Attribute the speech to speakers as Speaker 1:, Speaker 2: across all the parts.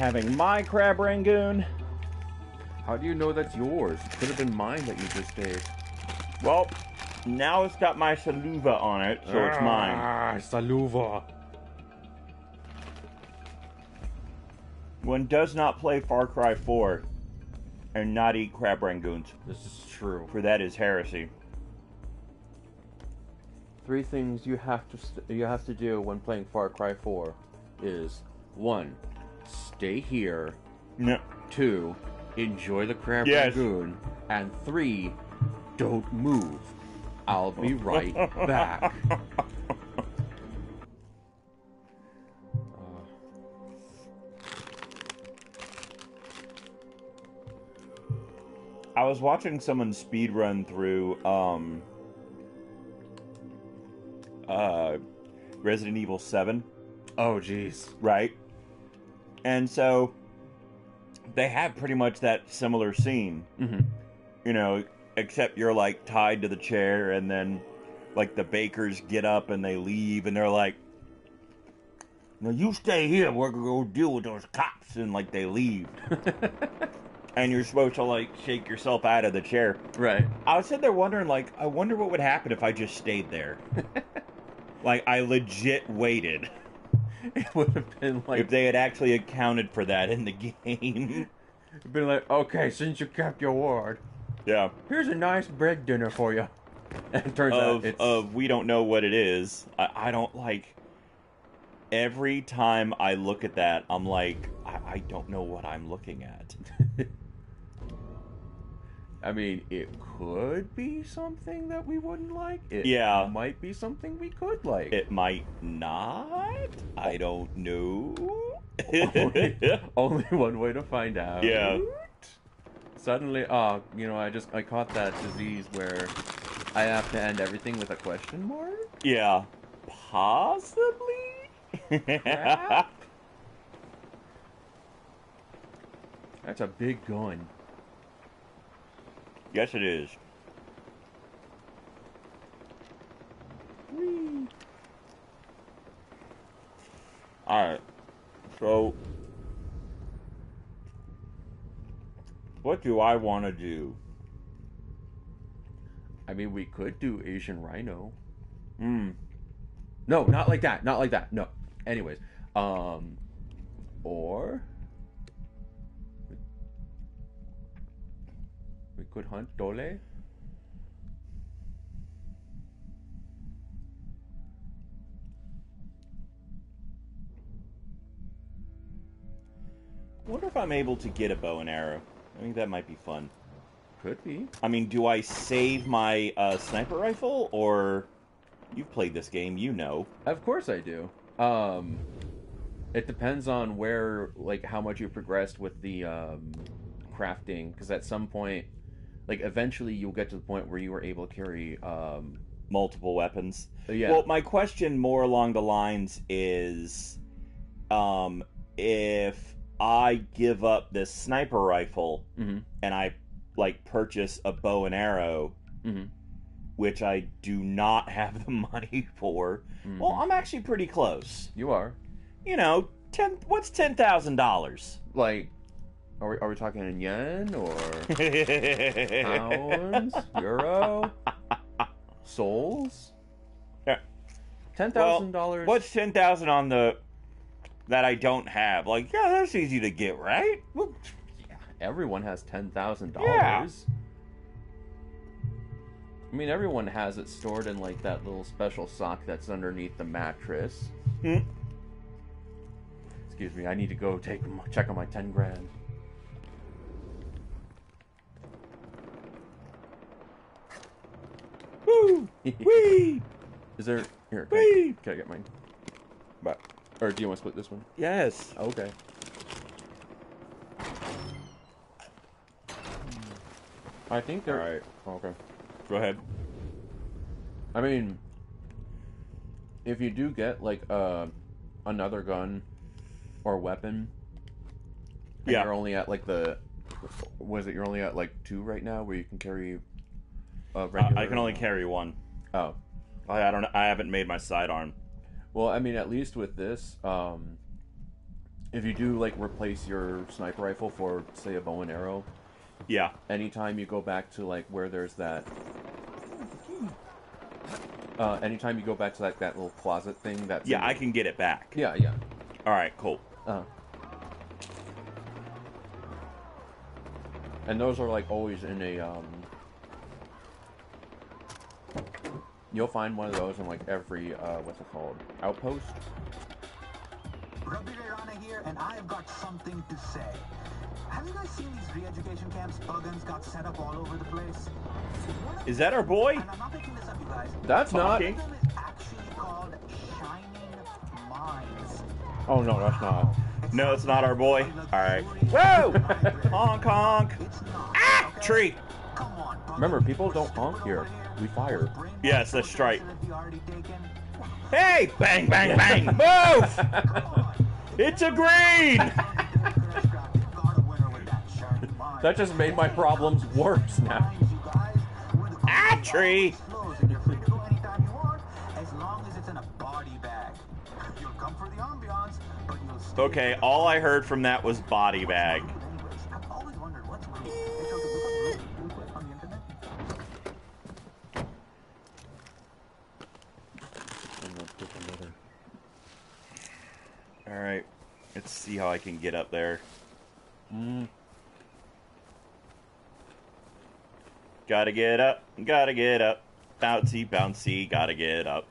Speaker 1: having my crab rangoon.
Speaker 2: How do you know that's yours? Could have been mine that you just ate.
Speaker 1: Well, now it's got my saluva on it, so it's mine.
Speaker 2: Ah, saluva.
Speaker 1: One does not play Far Cry 4 and not eat crab rangoons,
Speaker 2: This is true.
Speaker 1: for that is heresy.
Speaker 2: Three things you have to st- you have to do when playing Far Cry 4 is one, stay here.
Speaker 1: No.
Speaker 2: Two, enjoy the crab
Speaker 1: Yes.
Speaker 2: rangoon. And three, don't move. I'll be right back.
Speaker 1: I was watching someone speed run through um uh Resident Evil 7,
Speaker 2: Oh, jeez.
Speaker 1: right? And so they have pretty much that similar scene.
Speaker 2: Mhm.
Speaker 1: You know, except you're like tied to the chair and then like the bakers get up and they leave and they're like no, you stay here. We're gonna go deal with those cops, and like they leave, and you're supposed to like shake yourself out of the chair.
Speaker 2: Right.
Speaker 1: I was sitting there wondering, like, I wonder what would happen if I just stayed there. like, I legit waited.
Speaker 2: It would have been like
Speaker 1: if they had actually accounted for that in the game.
Speaker 2: been like, okay, since you kept your word,
Speaker 1: yeah.
Speaker 2: here's a nice bread dinner for you. And it turns
Speaker 1: Of,
Speaker 2: out it's
Speaker 1: of we don't know what it is. I, I don't like. Every time I look at that, I'm like, I, I don't know what I'm looking at.
Speaker 2: I mean, it could be something that we wouldn't like. It
Speaker 1: Yeah.
Speaker 2: might be something we could like.
Speaker 1: It might not. I don't know.
Speaker 2: only, only one way to find out.
Speaker 1: Yeah.
Speaker 2: Suddenly, oh, you know, I just I caught that disease where I have to end everything with a question mark.
Speaker 1: yeah. Possibly?
Speaker 2: That's a big gun.
Speaker 1: Yes, it is. Alright. So. What do I want to do?
Speaker 2: I mean, we could do Asian Rhino.
Speaker 1: Hmm.
Speaker 2: No, not like that. Not like that. No. Anyways, um, or could hunt Dole.
Speaker 1: wonder if I'm able to get a bow and arrow. I think that might be fun.
Speaker 2: Could be.
Speaker 1: I mean, do I save my uh, sniper rifle or. You've played this game, you know.
Speaker 2: Of course I do. Um, it depends on where, like, how much you've progressed with the um, crafting. Because at some point, like, eventually you'll get to the point where you are able to carry. Um,
Speaker 1: multiple weapons.
Speaker 2: yeah.
Speaker 1: Well, my question more along the lines is um if I give up this sniper rifle
Speaker 2: hmm
Speaker 1: and I like purchase a bow and arrow,
Speaker 2: hmm
Speaker 1: which I do not have the money for, well, I'm actually pretty close.
Speaker 2: you are.
Speaker 1: You know, ten what's ten thousand dollars?
Speaker 2: Like, are we, are we talking in yen or pounds, euro, souls?
Speaker 1: Yeah.
Speaker 2: Ten thousand dollars.
Speaker 1: What's ten thousand on the that I don't have? Like, yeah, that's easy to get, right?
Speaker 2: Well, yeah, everyone has ten thousand
Speaker 1: Yeah.
Speaker 2: dollars. I mean, everyone has it stored in like that little special sock that's underneath the mattress.
Speaker 1: Hmm.
Speaker 2: Excuse me, I need to go take check on my ten grand.
Speaker 1: Woo! Wee!
Speaker 2: Is there here? Can I,
Speaker 1: Whee!
Speaker 2: can I get mine?
Speaker 1: But
Speaker 2: Or do you want to split this one?
Speaker 1: yes.
Speaker 2: Okay. I think
Speaker 1: All
Speaker 2: they're
Speaker 1: right.
Speaker 2: oh, okay.
Speaker 1: Go ahead.
Speaker 2: I mean, if you do get like uh, another gun or weapon,
Speaker 1: Yeah.
Speaker 2: you're only at like the was it you're only at like two right now where you can carry a
Speaker 1: I, can only carry one.
Speaker 2: Oh,
Speaker 1: I, I don't. I haven't made my sidearm.
Speaker 2: well, I mean, at least with this, um, if you do like replace your sniper rifle for say a bow and arrow,
Speaker 1: Yeah.
Speaker 2: anytime you go back to like where there's that uh anytime you go back to like that little closet thing that's
Speaker 1: Yeah, I can get it back.
Speaker 2: Yeah, yeah.
Speaker 1: All right, cool.
Speaker 2: Uh. And those are like always in a um You'll find one of those in like every uh what's it called? Outpost?
Speaker 3: Rabi Rana here, and I've got something to say. Have you guys seen these re-education camps Pagan's got set up all over the place?
Speaker 1: Is that our boy?
Speaker 3: And I'm not making this up, you guys.
Speaker 2: That's not
Speaker 1: Talking.
Speaker 3: One of them is actually called Shining Minds.
Speaker 2: Oh no, that's not.
Speaker 1: No, it's not our boy. All right. Whoa! Honk honk.
Speaker 3: It's not.
Speaker 1: Ah!
Speaker 3: okay?
Speaker 1: Tree.
Speaker 3: Come on,
Speaker 2: Remember, people don't
Speaker 3: stupid
Speaker 2: honk here.
Speaker 3: Over
Speaker 2: We fire.
Speaker 3: Brain
Speaker 1: Yes, that's
Speaker 3: wash
Speaker 1: right.
Speaker 3: facility already taken.
Speaker 1: Hey! Bang bang bang! Move! It's a green!
Speaker 2: That just made my problems worse now.
Speaker 1: Ah, tree. Okay, all I heard from that was body bag. All right, let's see how I can get up there.
Speaker 2: Mm.
Speaker 1: Gotta get up, gotta get up. Bouncy, bouncy, gotta get up.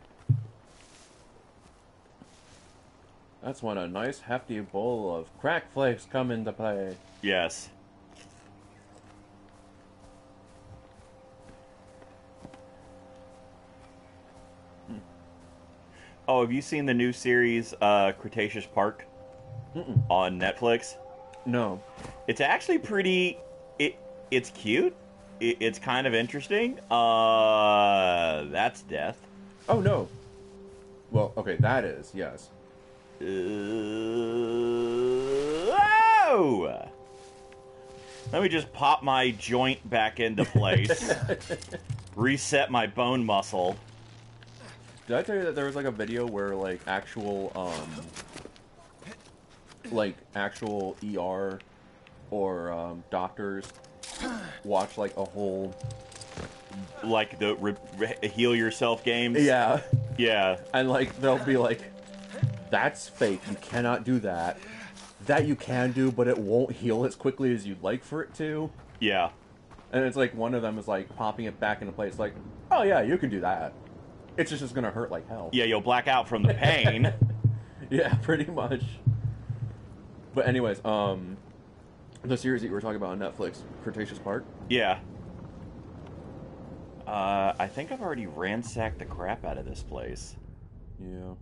Speaker 2: That's when a nice hefty bowl of crack flakes come into play.
Speaker 1: Yes. Oh, have you seen the new series, uh, Cretaceous Park,
Speaker 2: Mm-mm.
Speaker 1: on Netflix?
Speaker 2: No.
Speaker 1: It's actually pretty. It it's cute. It, it's kind of interesting. Uh, that's death.
Speaker 2: Oh no. Well, okay, that is yes.
Speaker 1: Uh, oh! Let me just pop my joint back into place. reset my bone muscle.
Speaker 2: Did I tell you that there was like a video where like actual um like actual ER or um, doctors watch like a whole
Speaker 1: Like the re- re- heal yourself games.
Speaker 2: yeah
Speaker 1: Yeah.
Speaker 2: and like they'll be like that's fake you cannot do that that you can do but it won't heal as quickly as you'd like for it to
Speaker 1: Yeah.
Speaker 2: and it's like one of them is like popping it back into place like oh yeah you can do that it's just, just gonna hurt like hell
Speaker 1: Yeah, you'll black out from the pain.
Speaker 2: yeah, pretty much. But anyways, um, the series that you were talking about on Netflix, Cretaceous Park.
Speaker 1: yeah. Uh, I think I've already ransacked the crap out of this place.
Speaker 2: Yeah.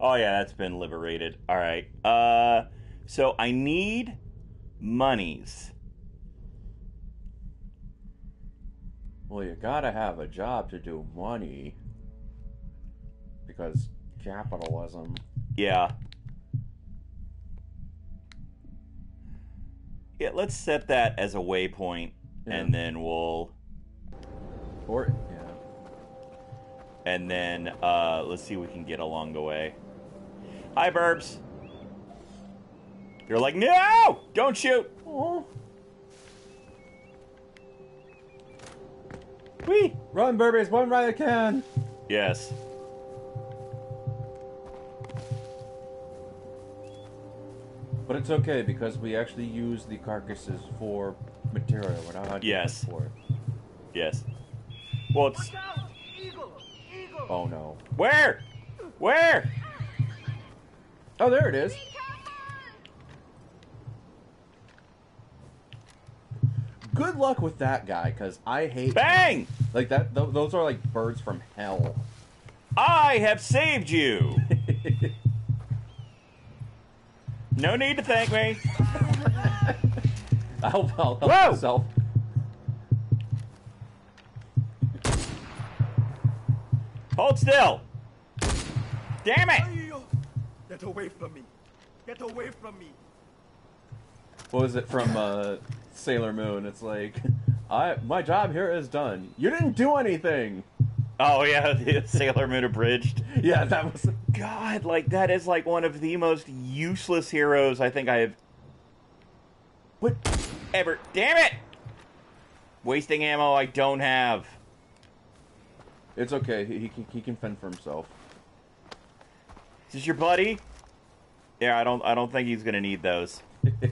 Speaker 1: Oh yeah, that's been liberated. All right. Uh, so I need monies.
Speaker 2: Well, you gotta have a job to do money because capitalism.
Speaker 1: Yeah. Yeah, let's set that as a waypoint,
Speaker 2: Yeah.
Speaker 1: and then we'll,
Speaker 2: Or yeah.
Speaker 1: and then uh, let's see what we can get along the way. Hi, Burbs. You're like, no, don't shoot.
Speaker 2: Oh.
Speaker 1: Wee.
Speaker 2: Run, Burbies, one right I can.
Speaker 1: Yes.
Speaker 2: But it's okay because we actually use the carcasses for material. We're not hunting
Speaker 1: Yes.
Speaker 2: for it.
Speaker 1: Yes. Well, it's
Speaker 2: Oh no.
Speaker 1: where? Where?
Speaker 2: Oh, there it is. Good luck with that guy, because I hate
Speaker 1: Bang!
Speaker 2: like that. Th- those are like birds from hell.
Speaker 1: I have saved you. No need to thank me.
Speaker 2: I'll, I'll help
Speaker 1: Whoa!
Speaker 2: myself.
Speaker 1: Hold still. Damn it!
Speaker 4: Get away from me! Get away from me!
Speaker 2: What was it from uh, Sailor Moon? It's like, I my job here is done. You didn't do anything.
Speaker 1: Oh yeah, the Sailor Moon abridged.
Speaker 2: Yeah, that was.
Speaker 1: god, like that is like one of the most useless heroes I think I have What? ever. Damn it! Wasting ammo I don't have.
Speaker 2: It's okay. He, he, can, he can fend for himself.
Speaker 1: Is this your buddy? Yeah, I don't. I don't think he's gonna need those.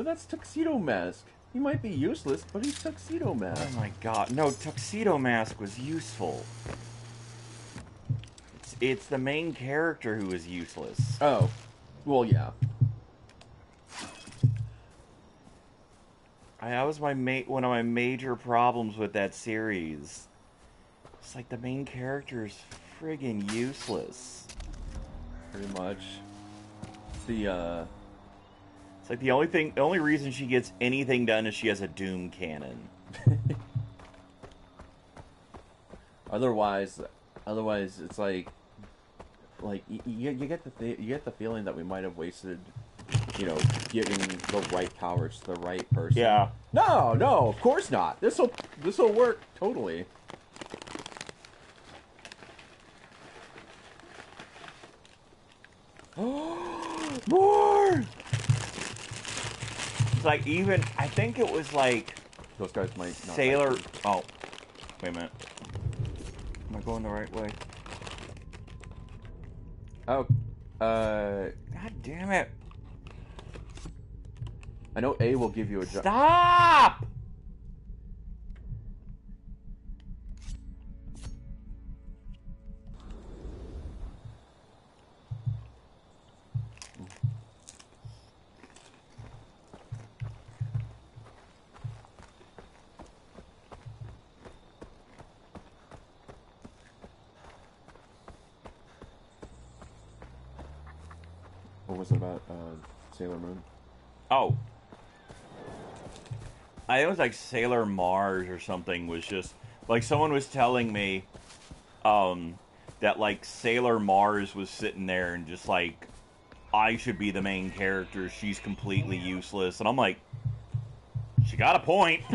Speaker 2: But that's Tuxedo Mask. He might be useless, but he's Tuxedo Mask.
Speaker 1: Oh my god, no! Tuxedo Mask was useful. It's, it's the main character who is useless.
Speaker 2: Oh, well, yeah.
Speaker 1: I, that was my ma- one of my major problems with that series. It's like the main character is friggin' useless.
Speaker 2: Pretty much. It's the, uh...
Speaker 1: It's like the only thing, the only reason she gets anything done is she has a Doom cannon.
Speaker 2: Otherwise, otherwise, it's like, like you, you you get the th- you get the feeling that we might have wasted, you know, giving the right powers to the right person.
Speaker 1: Yeah.
Speaker 2: No, no, of course not. This will this will work totally.
Speaker 1: More. It's like even I think it was like
Speaker 2: Those guys might not
Speaker 1: Sailor. Oh, wait a minute. Am I going the right way?
Speaker 2: Oh, uh,
Speaker 1: God damn it!
Speaker 2: I know A will give you a job.
Speaker 1: Stop!
Speaker 2: About uh, Sailor Moon?
Speaker 1: Oh. I think it was like Sailor Mars or something was just like someone was telling me um that like Sailor Mars was sitting there and just like I should be the main character, she's completely useless. And I'm like she got a point.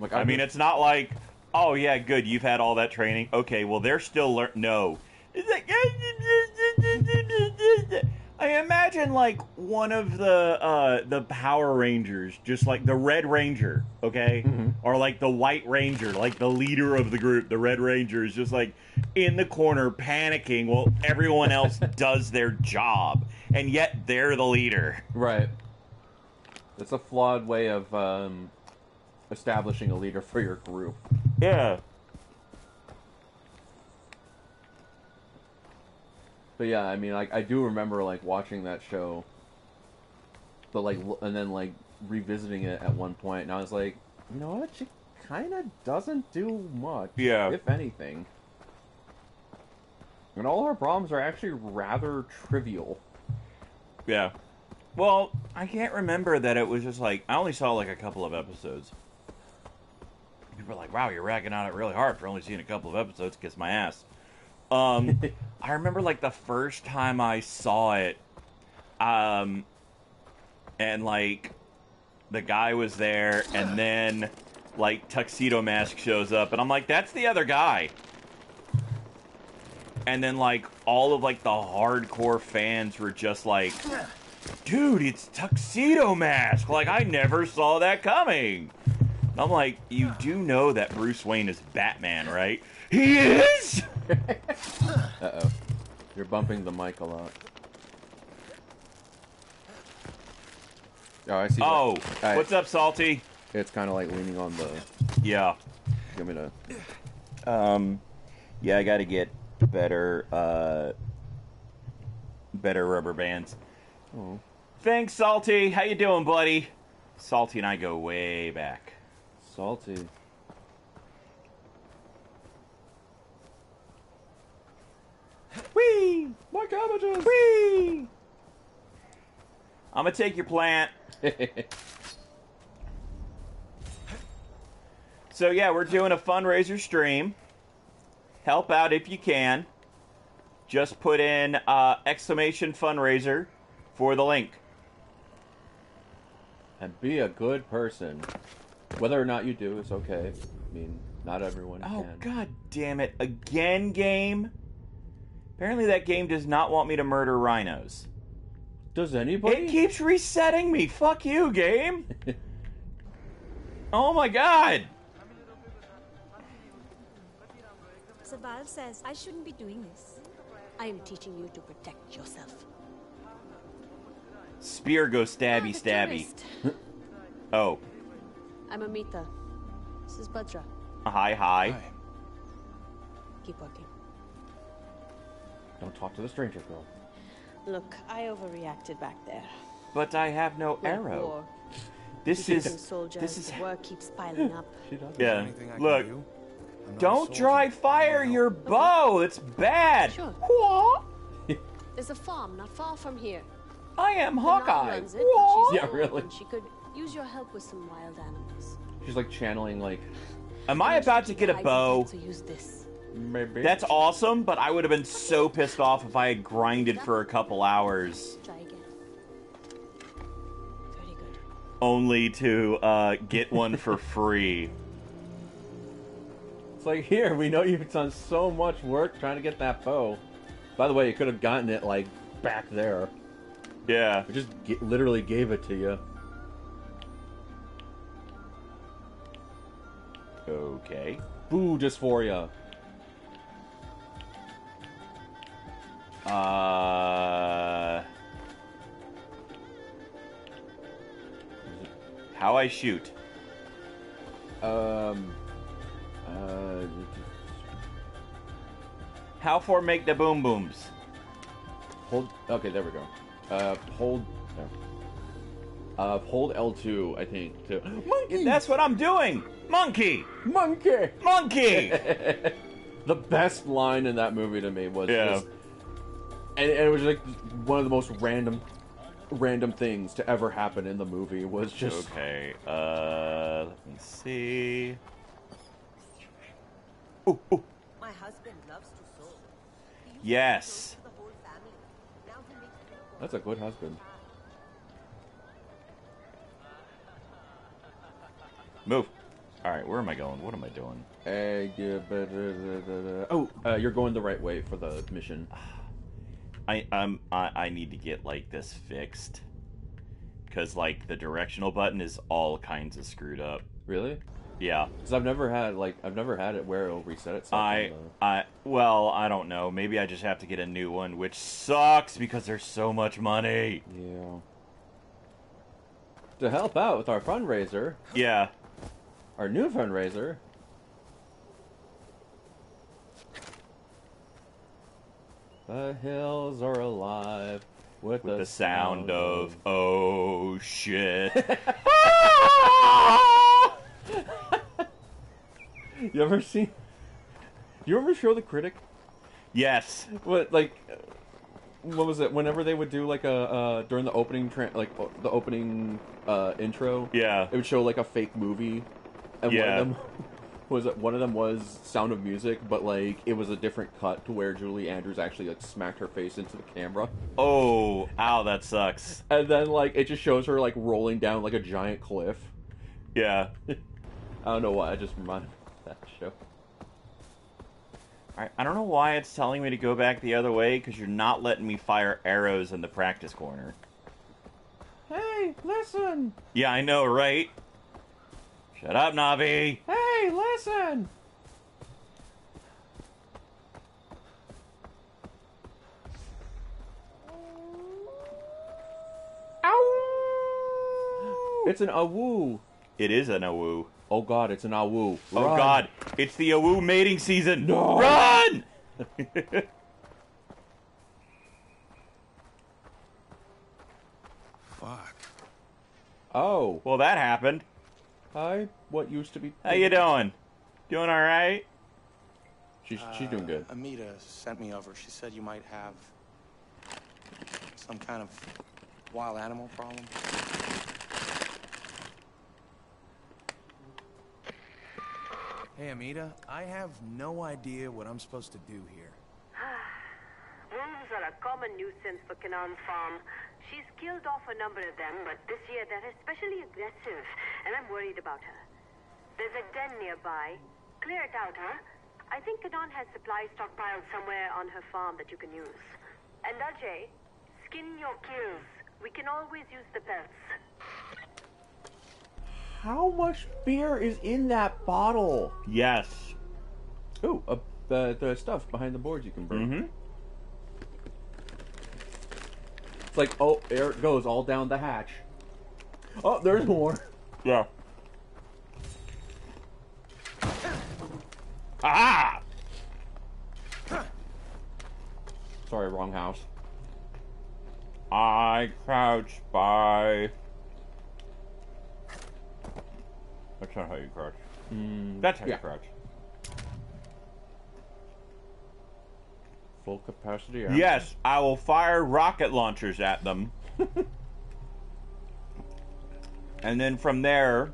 Speaker 2: Like
Speaker 1: I mean, it's not like, oh yeah, good, you've had all that training. Okay, well they're still learn. No, like I imagine like one of the uh, the Power Rangers, just like the Red Ranger, okay,
Speaker 2: Mhm.
Speaker 1: or like the White Ranger, like the leader of the group. The Red Ranger is just like in the corner panicking while everyone else does their job, and yet they're the leader.
Speaker 2: right. It's a flawed way of um, establishing a leader for your group.
Speaker 1: Yeah.
Speaker 2: But yeah, I mean, like I do remember like watching that show, but like, and then like revisiting it at one point, and I was like, you know what? She kind of doesn't do much,
Speaker 1: Yeah.
Speaker 2: if anything. And all her problems are actually rather trivial.
Speaker 1: Yeah. Well, I can't remember that it was just like I only saw like a couple of episodes. People are like, "Wow, you're ragging on it really hard for only seeing a couple of episodes." Kiss my ass. Um, I remember like the first time I saw it, um, and like the guy was there, and then like Tuxedo Mask shows up, and I'm like, "That's the other guy." And then like all of like the hardcore fans were just like dude, it's Tuxedo Mask. Like, I never saw that coming. I'm like, you do know that Bruce Wayne is Batman, right? He is?
Speaker 2: Uh oh, you're bumping the mic a lot. Oh, I see.
Speaker 1: Oh,
Speaker 2: Alright.
Speaker 1: what's up, Salty?
Speaker 2: It's kind of like leaning on the.
Speaker 1: Yeah.
Speaker 2: Give me the.
Speaker 1: Um, yeah, I gotta get better, uh, better rubber bands.
Speaker 2: Oh.
Speaker 1: Thanks, Salty. How you doing, buddy? Salty and I go way back.
Speaker 2: Salty.
Speaker 1: Whee!
Speaker 2: My cabbages!
Speaker 1: Whee! I'm gonna take your plant. So yeah, we're doing a fundraiser stream. Help out if you can. Just put in uh, exclamation fundraiser for the link.
Speaker 2: and be a good person. Whether or not you do is okay. I mean, not everyone
Speaker 1: Oh
Speaker 2: can.
Speaker 1: god damn it. Again game? Apparently that game does not want me to murder rhinos.
Speaker 2: Does anybody?
Speaker 1: It keeps resetting me. Fuck you, game. oh my god.
Speaker 5: Sabal says I shouldn't be doing this. I am teaching you to protect yourself.
Speaker 1: Spear go stabby stabby. Oh.
Speaker 5: I'm Amita. This is Bhadra.
Speaker 1: Hi hi.
Speaker 5: Keep walking.
Speaker 2: Don't talk to the stranger girl.
Speaker 5: Look, I overreacted back there.
Speaker 1: But I have no
Speaker 5: Like
Speaker 1: arrow.
Speaker 5: war.
Speaker 1: This
Speaker 5: Shooting
Speaker 1: is
Speaker 5: soldiers.
Speaker 1: this is
Speaker 5: the work keeps piling up.
Speaker 2: She does.
Speaker 1: Yeah.
Speaker 4: Anything I can
Speaker 1: Look.
Speaker 4: don't a
Speaker 1: Don't dry fire
Speaker 4: No.
Speaker 1: your bow. It's bad.
Speaker 5: Sure. There's a farm not far from here.
Speaker 1: I am Hawkeye.
Speaker 5: runs it, but she's
Speaker 2: Yeah, really.
Speaker 5: She could use your help with some wild animals.
Speaker 2: She's like channeling like
Speaker 1: Am I about to get a bow?
Speaker 5: So use this.
Speaker 2: maybe.
Speaker 1: That's awesome, but I would have been so pissed off if I had grinded for a couple hours
Speaker 5: Try again. Very good.
Speaker 1: only to uh, get one for free.
Speaker 2: It's like here, we know you've done so much work trying to get that bow. By the way, you could have gotten it like back there.
Speaker 1: Yeah.
Speaker 2: We just g literally gave it to you.
Speaker 1: Okay.
Speaker 2: Boo, dysphoria.
Speaker 1: Uh. How I shoot?
Speaker 2: Um. Uh.
Speaker 1: How for make the boom booms?
Speaker 2: Hold. Okay, there we go. Uh, hold. There. Uh, hold L2, I think. To monkey.
Speaker 1: That's what I'm doing. Monkey,
Speaker 2: monkey.
Speaker 1: monkey.
Speaker 2: the best line in that movie to me was
Speaker 1: Yeah.
Speaker 2: just, and, and it was like one of the most random, random things to ever happen in the movie was just
Speaker 1: okay. Uh, let me see. Ooh, ooh.
Speaker 6: My husband loves to sew. He used to
Speaker 1: Yes.
Speaker 6: sew for the whole family. Now he makes me go
Speaker 2: that's a good husband.
Speaker 1: Move. All right, where am I going? What am I doing?
Speaker 2: Uh. Oh, uh, you're going the right way for the mission.
Speaker 1: I um I, I need to get like this fixed because like the directional button is all kinds of screwed up.
Speaker 2: Really?
Speaker 1: Yeah,
Speaker 2: Because I've never had like I've never had it where it'll reset itself.
Speaker 1: I I well I don't know. Maybe I just have to get a new one, which sucks because there's so much money.
Speaker 2: yeah. To help out with our fundraiser,
Speaker 1: Yeah.
Speaker 2: Our new fundraiser. The hills are alive with,
Speaker 1: With the sound of oh shit.
Speaker 2: You ever see? You ever show the critic?
Speaker 1: yes.
Speaker 2: What like? What was it? Whenever they would do like a uh, during the opening tra- like the opening uh, intro,
Speaker 1: Yeah.
Speaker 2: it would show like a fake movie, and
Speaker 1: Yeah.
Speaker 2: one of them was one of them was Sound of Music, but like it was a different cut to where Julie Andrews actually like smacked her face into the camera,
Speaker 1: Oh, ow, that sucks.
Speaker 2: and then like it just shows her like rolling down like a giant cliff.
Speaker 1: Yeah.
Speaker 2: I don't know why. I just reminded me of that show.
Speaker 1: I, I don't know why it's telling me to go back the other way because you're not letting me fire arrows in the practice corner.
Speaker 2: Hey, listen!
Speaker 1: Yeah, I know, right? Shut up, Navi.
Speaker 2: Hey, listen! Ow! It's an awoo.
Speaker 1: It is an awoo.
Speaker 2: Oh god, it's an awoo.
Speaker 1: Oh god, it's the awoo mating season.
Speaker 2: No.
Speaker 1: Run!
Speaker 4: Fuck.
Speaker 2: Oh,
Speaker 1: well, that happened.
Speaker 2: Hi. What used to be?
Speaker 1: How you doing? Doing all right?
Speaker 2: She's she's doing good.
Speaker 7: Uh, Amita sent me over. She said you might have some kind of wild animal problem.
Speaker 4: Hey, Amita, I have no idea what I'm supposed to do here.
Speaker 8: It is are a common nuisance for Canaan Farm. She's killed off a number of them, but this year they're especially aggressive, and I'm worried about her. There's a den nearby. Clear it out, huh? I think Canaan has supplies stockpiled somewhere on her farm that you can use. And Ajay, skin your kills. We can always use the pelts.
Speaker 2: How much beer is in that bottle?
Speaker 1: Yes.
Speaker 2: Ooh, uh, the the stuff behind the boards you can burn.
Speaker 1: Mm-hmm.
Speaker 2: It's like, oh, there it goes, all down the hatch. Oh, there's more.
Speaker 1: Yeah. Ah!
Speaker 2: Sorry, wrong house.
Speaker 1: I crouch by. That's not how you crouch. That's how
Speaker 2: yeah.
Speaker 1: you crouch.
Speaker 2: Full capacity.
Speaker 1: Yes, I will fire rocket launchers at them. and then from there,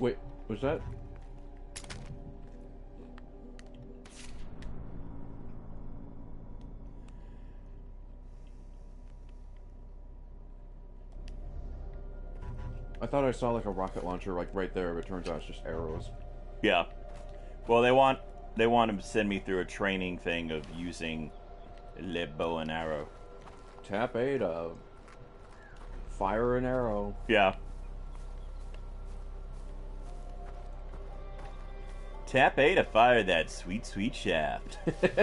Speaker 2: Wait, was that? I thought I saw like a rocket launcher like right there, but it turns out it's just arrows.
Speaker 1: Yeah. Well, they want they want to send me through a training thing of using le bow and arrow.
Speaker 2: Tap A to fire an arrow.
Speaker 1: Yeah. Tap A to fire that sweet, sweet shaft.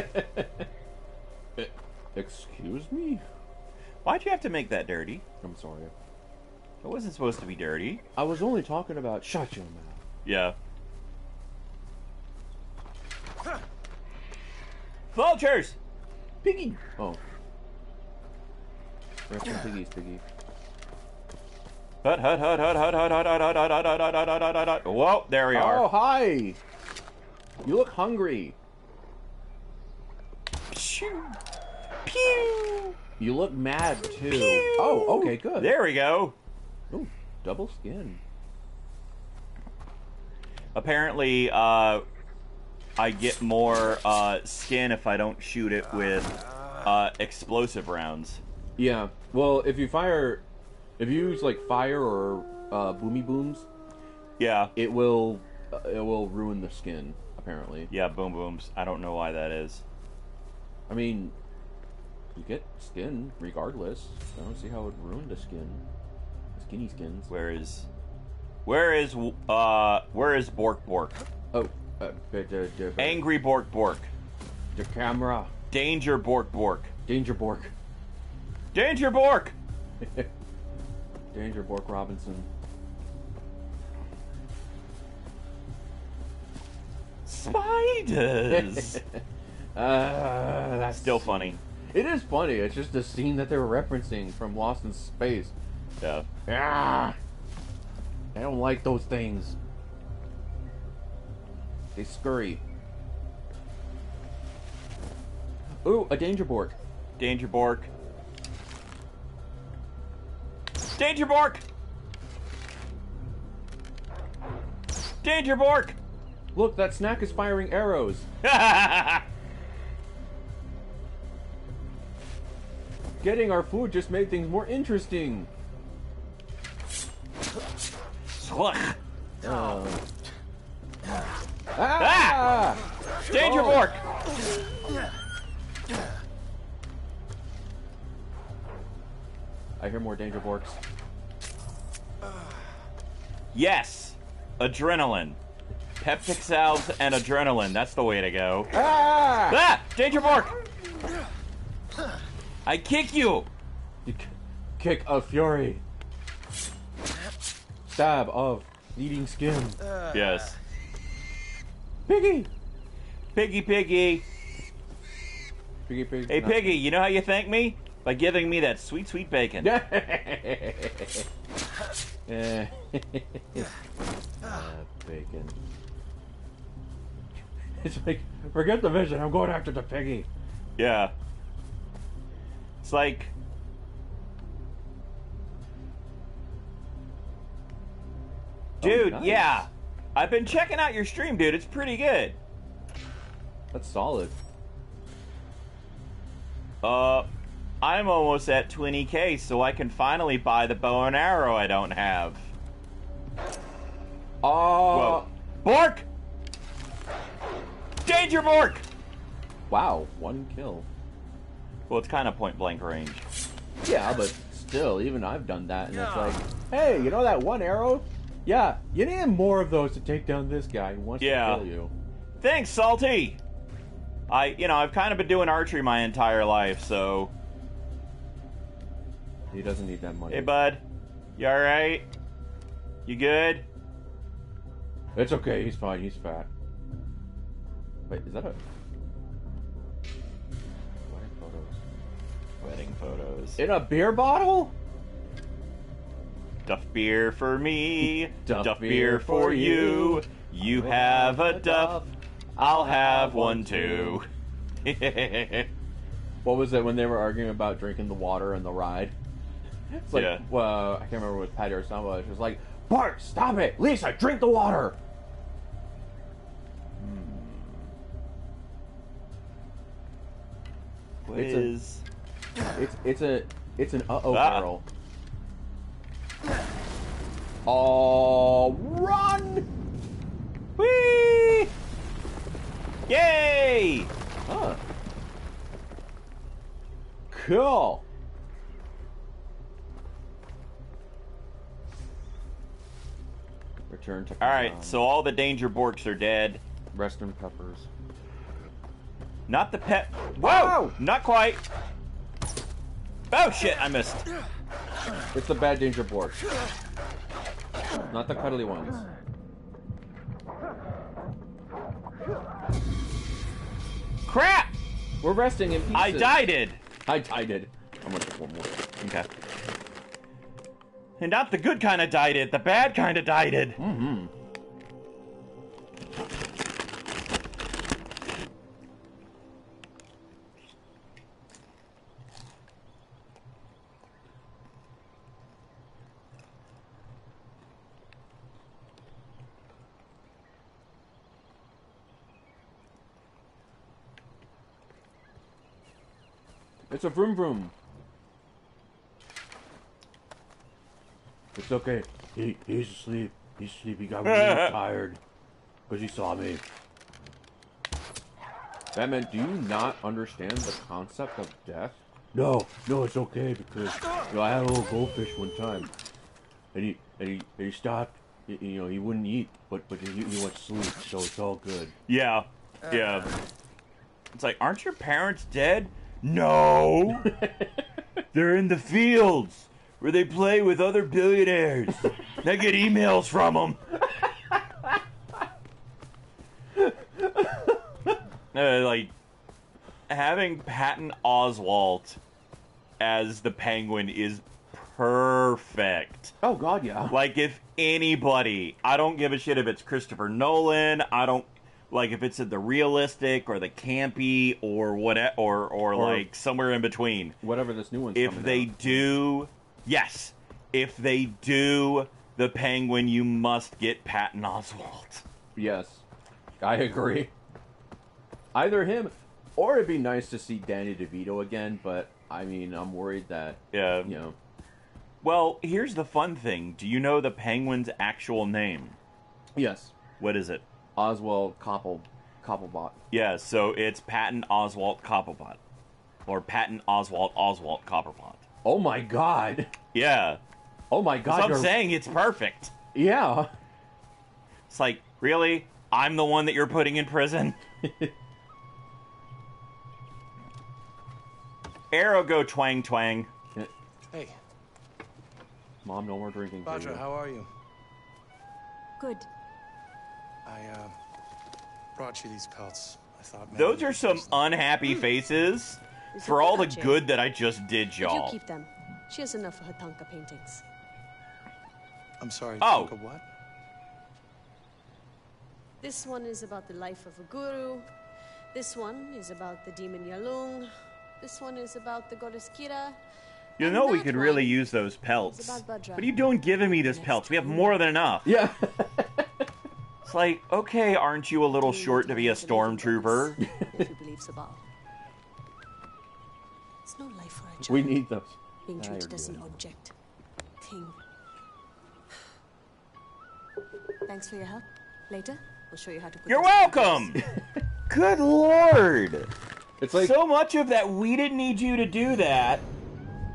Speaker 2: Excuse me?
Speaker 1: Why'd you have to make that dirty?
Speaker 2: I'm sorry.
Speaker 1: It wasn't supposed to be dirty.
Speaker 2: I was only talking about shut your mouth.
Speaker 1: Yeah. Vultures!
Speaker 2: Piggy! Oh. Rest in piggies, piggy.
Speaker 1: Hut, hut, hut, hut, hut, hut, hut, hut, hut, hut, hut, hut, hut, hut, hut, hut, hut. Whoa, there we are.
Speaker 2: Oh, hi! You look hungry.
Speaker 1: Pew! Pew!
Speaker 2: You look mad too.
Speaker 1: Pew!
Speaker 2: Oh, okay, good.
Speaker 1: There we go.
Speaker 2: Ooh, double skin.
Speaker 1: Apparently, uh, I get more uh, skin if I don't shoot it with uh, explosive rounds.
Speaker 2: Yeah. Well, if you fire, if you use like fire or uh, boomy booms,
Speaker 1: Yeah.
Speaker 2: it will uh, it will ruin the skin. Apparently.
Speaker 1: Yeah, boom booms. I don't know why that is.
Speaker 2: I mean, you get skin regardless. I don't see how it ruined the skin. Skinny skins.
Speaker 1: Where is, where is, uh, where is Bork Bork?
Speaker 2: Oh, uh, the, the, the,
Speaker 1: Angry Bork Bork.
Speaker 2: the camera.
Speaker 1: Danger Bork Bork.
Speaker 2: Danger Bork.
Speaker 1: Danger Bork.
Speaker 2: Danger Bork Robinson.
Speaker 1: Spiders.
Speaker 2: Uh, that's
Speaker 1: Still funny.
Speaker 2: It is funny. It's just the scene that they were referencing from Lost in Space.
Speaker 1: Yeah.
Speaker 2: Ah, I don't like those things. They scurry. Ooh, a danger bork.
Speaker 1: Danger Bork. Danger Bork. Danger Bork.
Speaker 2: Look, that snack is firing arrows. Getting our food just made things more interesting.
Speaker 1: Slugh.
Speaker 2: Uh. Ah!
Speaker 1: Danger
Speaker 2: Oh.
Speaker 1: Bork.
Speaker 2: I hear more danger borks.
Speaker 1: Yes. Adrenaline. Peptic salves and adrenaline. That's the way to go.
Speaker 2: Ah!
Speaker 1: Ah! Danger Bork. I kick you.
Speaker 2: You k- Kick of fury. Stab of eating skin.
Speaker 1: Yes.
Speaker 2: Piggy!
Speaker 1: Piggy, piggy.
Speaker 2: Piggy, piggy.
Speaker 1: Hey, piggy. You know how you thank me? By giving me that sweet, sweet bacon.
Speaker 2: Yeah. ah, bacon. It's like, forget the vision. I'm going after the piggy.
Speaker 1: Yeah. It's like. Dude,
Speaker 2: nice.
Speaker 1: yeah. I've been checking out your stream, dude. It's pretty good.
Speaker 2: That's solid.
Speaker 1: Uh, I'm almost at 20k, so I can finally buy the bow and arrow I don't have.
Speaker 2: Oh,
Speaker 1: Whoa. Bork! Danger, Bork!
Speaker 2: wow, one kill.
Speaker 1: Well, it's kind of point blank range.
Speaker 2: Yeah, but still, even I've done that, and it's like, hey, you know that one arrow? Yeah, you need more of those to take down this guy who wants
Speaker 1: Yeah.
Speaker 2: to kill you.
Speaker 1: Thanks, Salty! I, you know, I've kind of been doing archery my entire life, so.
Speaker 2: He doesn't need that money.
Speaker 1: Hey, bud. You alright? You good?
Speaker 2: It's okay, he's fine, he's fat. Wait, is that a... Wedding photos.
Speaker 1: Wedding photos.
Speaker 2: In a beer bottle?
Speaker 1: Duff beer for me,
Speaker 2: Duff
Speaker 1: Duff,
Speaker 2: beer
Speaker 1: beer,
Speaker 2: for you.
Speaker 1: you. Have a Duff, I'll have one too.
Speaker 2: What was it when they were arguing about drinking the water and the ride? It's like,
Speaker 1: Yeah.
Speaker 2: well, I can't remember what Patty or son was. It was like, Bart, stop it! Lisa, drink the water!
Speaker 1: What
Speaker 2: It's a- It's it's a it's an uh oh
Speaker 1: Ah.
Speaker 2: barrel. Oh, run!
Speaker 1: Whee! Yay!
Speaker 2: Huh. Cool. Return to
Speaker 1: All right, so all the danger borks are dead.
Speaker 2: Western peppers.
Speaker 1: Not the pet. Whoa!
Speaker 2: Wow!
Speaker 1: Not quite. Oh shit! I missed.
Speaker 2: It's the bad danger board. Not the cuddly ones.
Speaker 1: Crap!
Speaker 2: We're resting in pieces.
Speaker 1: I died it.
Speaker 2: I died it. I'm gonna take one more.
Speaker 1: Okay. And not the good kind of died it. The bad kind of died it.
Speaker 2: Mm-hmm. It's a vroom vroom. It's okay. He he's asleep. He's asleep. He got really tired because he saw me. Batman, do you not understand the concept of death? No, no, it's okay because you know, I had a little goldfish one time, and he and he, and he stopped. y- You know, he wouldn't eat, but but he, he went to sleep, so it's all good.
Speaker 1: Yeah. Yeah. It's like, aren't your parents dead? No. They're in the fields where they play with other billionaires. I get emails from them. Uh, like having Patton Oswalt as the Penguin is perfect.
Speaker 2: Oh God, yeah.
Speaker 1: Like if anybody, I don't give a shit if it's Christopher Nolan. I don't like if it's at the realistic or the campy or what or or, like somewhere in between.
Speaker 2: Whatever this new one's
Speaker 1: If they
Speaker 2: out.
Speaker 1: do, yes, if they do the Penguin, you must get Patton Oswalt.
Speaker 2: Yes, I agree. Either him, or it'd be nice to see Danny DeVito again. But I mean, I'm worried that
Speaker 1: Yeah.
Speaker 2: you know.
Speaker 1: Well, here's the fun thing. Do you know the Penguin's actual name?
Speaker 2: Yes,
Speaker 1: What is it?
Speaker 2: Oswald Koppel, Cobblepot.
Speaker 1: Yeah, so it's Patton Oswald Cobblepot. Or Patton Oswald Oswald Cobblepot.
Speaker 2: Oh my God!
Speaker 1: Yeah.
Speaker 2: Oh my God!
Speaker 1: I'm
Speaker 2: you're-
Speaker 1: saying. It's perfect.
Speaker 2: Yeah.
Speaker 1: It's like, really? I'm the one that you're putting in prison? Arrow go twang twang.
Speaker 7: Hey,
Speaker 2: Mom, no more drinking. for Bhadra,
Speaker 7: how are you?
Speaker 5: Good.
Speaker 7: I uh, brought you these pelts. I thought maybe
Speaker 1: Those are some
Speaker 7: use them.
Speaker 1: unhappy faces
Speaker 5: Is
Speaker 1: for all the
Speaker 5: Archie?
Speaker 1: good that I just did,
Speaker 5: But you
Speaker 1: y'all.
Speaker 5: keep them. She has enough of her Thangka paintings.
Speaker 7: I'm sorry.
Speaker 1: Oh.
Speaker 7: Think what?
Speaker 5: This one is about the life of a guru. This one is about the demon Yalung. This one is about the goddess Kira.
Speaker 1: You know we could really use those pelts.
Speaker 5: about Bhadra.
Speaker 1: What are you doing giving me this
Speaker 5: Next
Speaker 1: pelts? We have more than enough.
Speaker 2: Yeah.
Speaker 1: It's like, okay, aren't you a little short to be a stormtrooper?
Speaker 5: It's no life for a child.
Speaker 2: We need those.
Speaker 5: being treated as an object, thing. Thanks for your help. Later, we'll show you how to put
Speaker 1: You're welcome. Good lord.
Speaker 2: It's like
Speaker 1: so much of that we didn't need you to do that.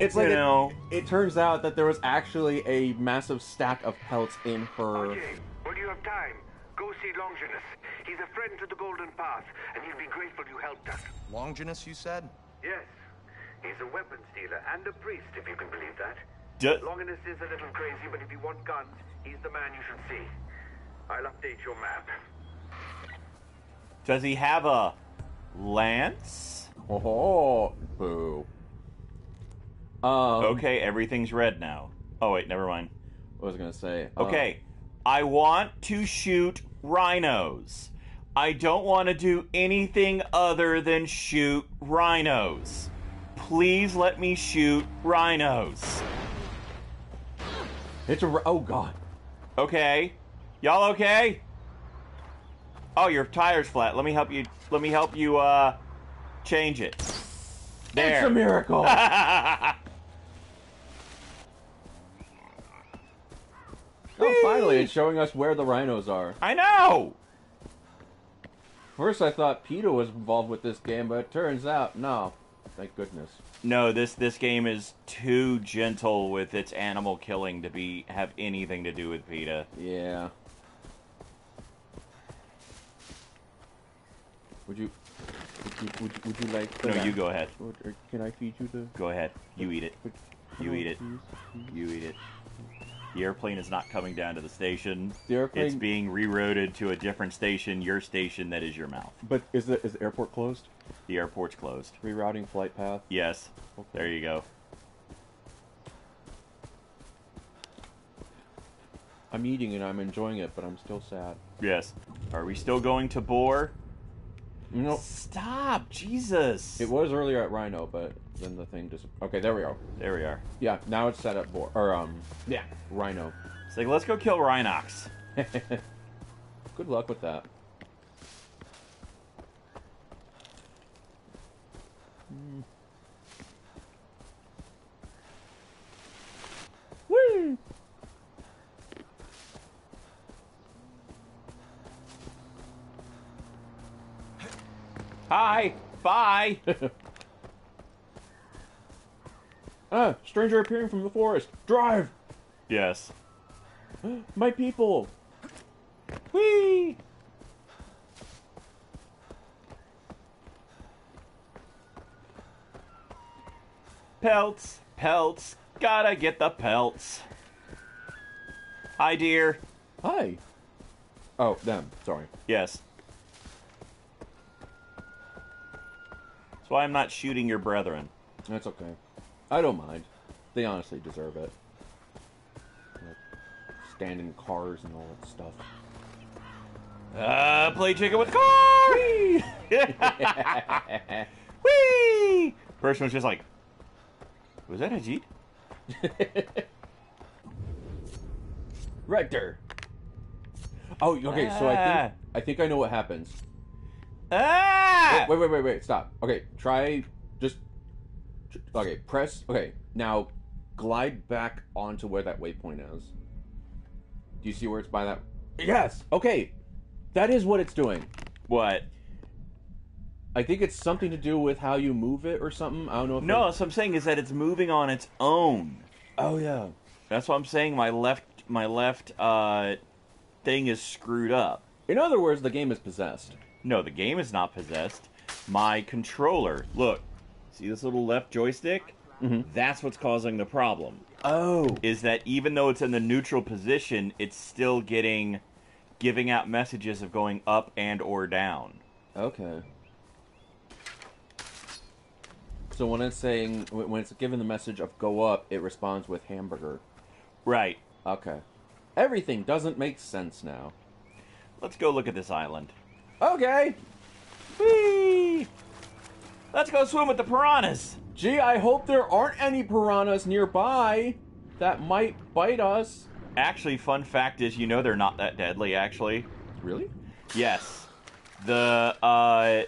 Speaker 2: it's like it,
Speaker 1: know.
Speaker 2: it turns out that there was actually a massive stack of pelts in her.
Speaker 9: Okay, well, you have time. Go see Longinus. He's a friend to the Golden Path, and he'll be grateful you helped us.
Speaker 7: Longinus, you said?
Speaker 9: Yes, he's a weapons dealer and a priest, if you can believe that.
Speaker 1: D-
Speaker 9: Longinus is a little crazy, but if you want guns, he's the man you should see. I'll update your map.
Speaker 1: does he have a lance?
Speaker 2: Oh, boo. Um,
Speaker 1: Okay, everything's red now. Oh wait, never mind.
Speaker 2: What was I gonna say? Uh,
Speaker 1: Okay, I want to shoot rhinos. I don't want to do anything other than shoot rhinos. Please let me shoot rhinos.
Speaker 2: it's a. Oh god.
Speaker 1: Okay. Y'all okay? Oh, your tire's flat. Let me help you. Let me help you uh change it. There.
Speaker 2: It's a miracle. oh, finally, it's showing us where the rhinos are.
Speaker 1: I know.
Speaker 2: First, I thought PETA was involved with this game, but it turns out no. Thank goodness.
Speaker 1: No, this this game is too gentle with its animal killing to be have anything to do with PETA.
Speaker 2: Yeah. Would you? Would you? Would you, would you like?
Speaker 1: No, you go ahead.
Speaker 2: Would- or can I feed you the?
Speaker 1: Go ahead. You eat it. You eat it. You eat it. The airplane is not coming down to the station.
Speaker 2: The airplane-
Speaker 1: It's being rerouted to a different station, your station that is your mouth.
Speaker 2: But is the is the airport closed?
Speaker 1: The airport's closed.
Speaker 2: Rerouting flight path.
Speaker 1: Yes.
Speaker 2: Okay.
Speaker 1: There you go.
Speaker 2: I'm eating and I'm enjoying it, but I'm still sad.
Speaker 1: Yes. Are we still going to Boar?
Speaker 2: You know,
Speaker 1: Stop, Jesus.
Speaker 2: it was earlier at Rhino, but then the thing just. Okay, there we go.
Speaker 1: There we are.
Speaker 2: Yeah, now it's set up for or um, yeah, Rhino.
Speaker 1: It's like let's go kill Rhinox.
Speaker 2: Good luck with that. Woo!
Speaker 1: Hi. Bye.
Speaker 2: Ah, stranger appearing from the forest. Drive!
Speaker 1: yes.
Speaker 2: My people!
Speaker 1: Whee! Pelts, pelts, gotta get the pelts. Hi, dear.
Speaker 2: Hi. Oh, them. Sorry.
Speaker 1: Yes. That's why I'm not shooting your brethren.
Speaker 2: That's okay. I don't mind. They honestly deserve it. Like, stand in cars and all that stuff.
Speaker 1: Uh, play chicken with the car! Whee! Whee! Person was just like, was that a Jeep?
Speaker 2: Rector. Oh, okay. So I
Speaker 1: Ah.
Speaker 2: think I think I know what happens.
Speaker 1: Ah!
Speaker 2: Wait, wait, wait, wait. Stop. Okay, try just. Okay, press. Okay, now glide back onto where that waypoint is. Do you see where it's by that? Yes. Okay, that is what it's doing.
Speaker 1: What?
Speaker 2: I think it's something to do with how you move it or something. I don't know. If
Speaker 1: No,
Speaker 2: it-
Speaker 1: what I'm saying is that it's moving on its own.
Speaker 2: Oh yeah.
Speaker 1: That's what I'm saying. My left, my left uh, thing is screwed up.
Speaker 2: In other words, the game is possessed.
Speaker 1: No, the game is not possessed. My controller. Look, see this little left joystick?
Speaker 2: Mhm.
Speaker 1: That's what's causing the problem.
Speaker 2: Oh.
Speaker 1: Is that even though it's in the neutral position, it's still getting, giving out messages of going up and or down.
Speaker 2: Okay. So when it's saying when when it's given the message of go up, it responds with hamburger.
Speaker 1: Right.
Speaker 2: Okay. Everything doesn't make sense now.
Speaker 1: Let's go look at this island.
Speaker 2: Okay.
Speaker 1: Whee! Let's go swim with the piranhas.
Speaker 2: Gee, I hope there aren't any piranhas nearby that might bite us.
Speaker 1: Actually, fun fact is, you know they're not that deadly. Actually,
Speaker 2: Really?
Speaker 1: yes. The uh,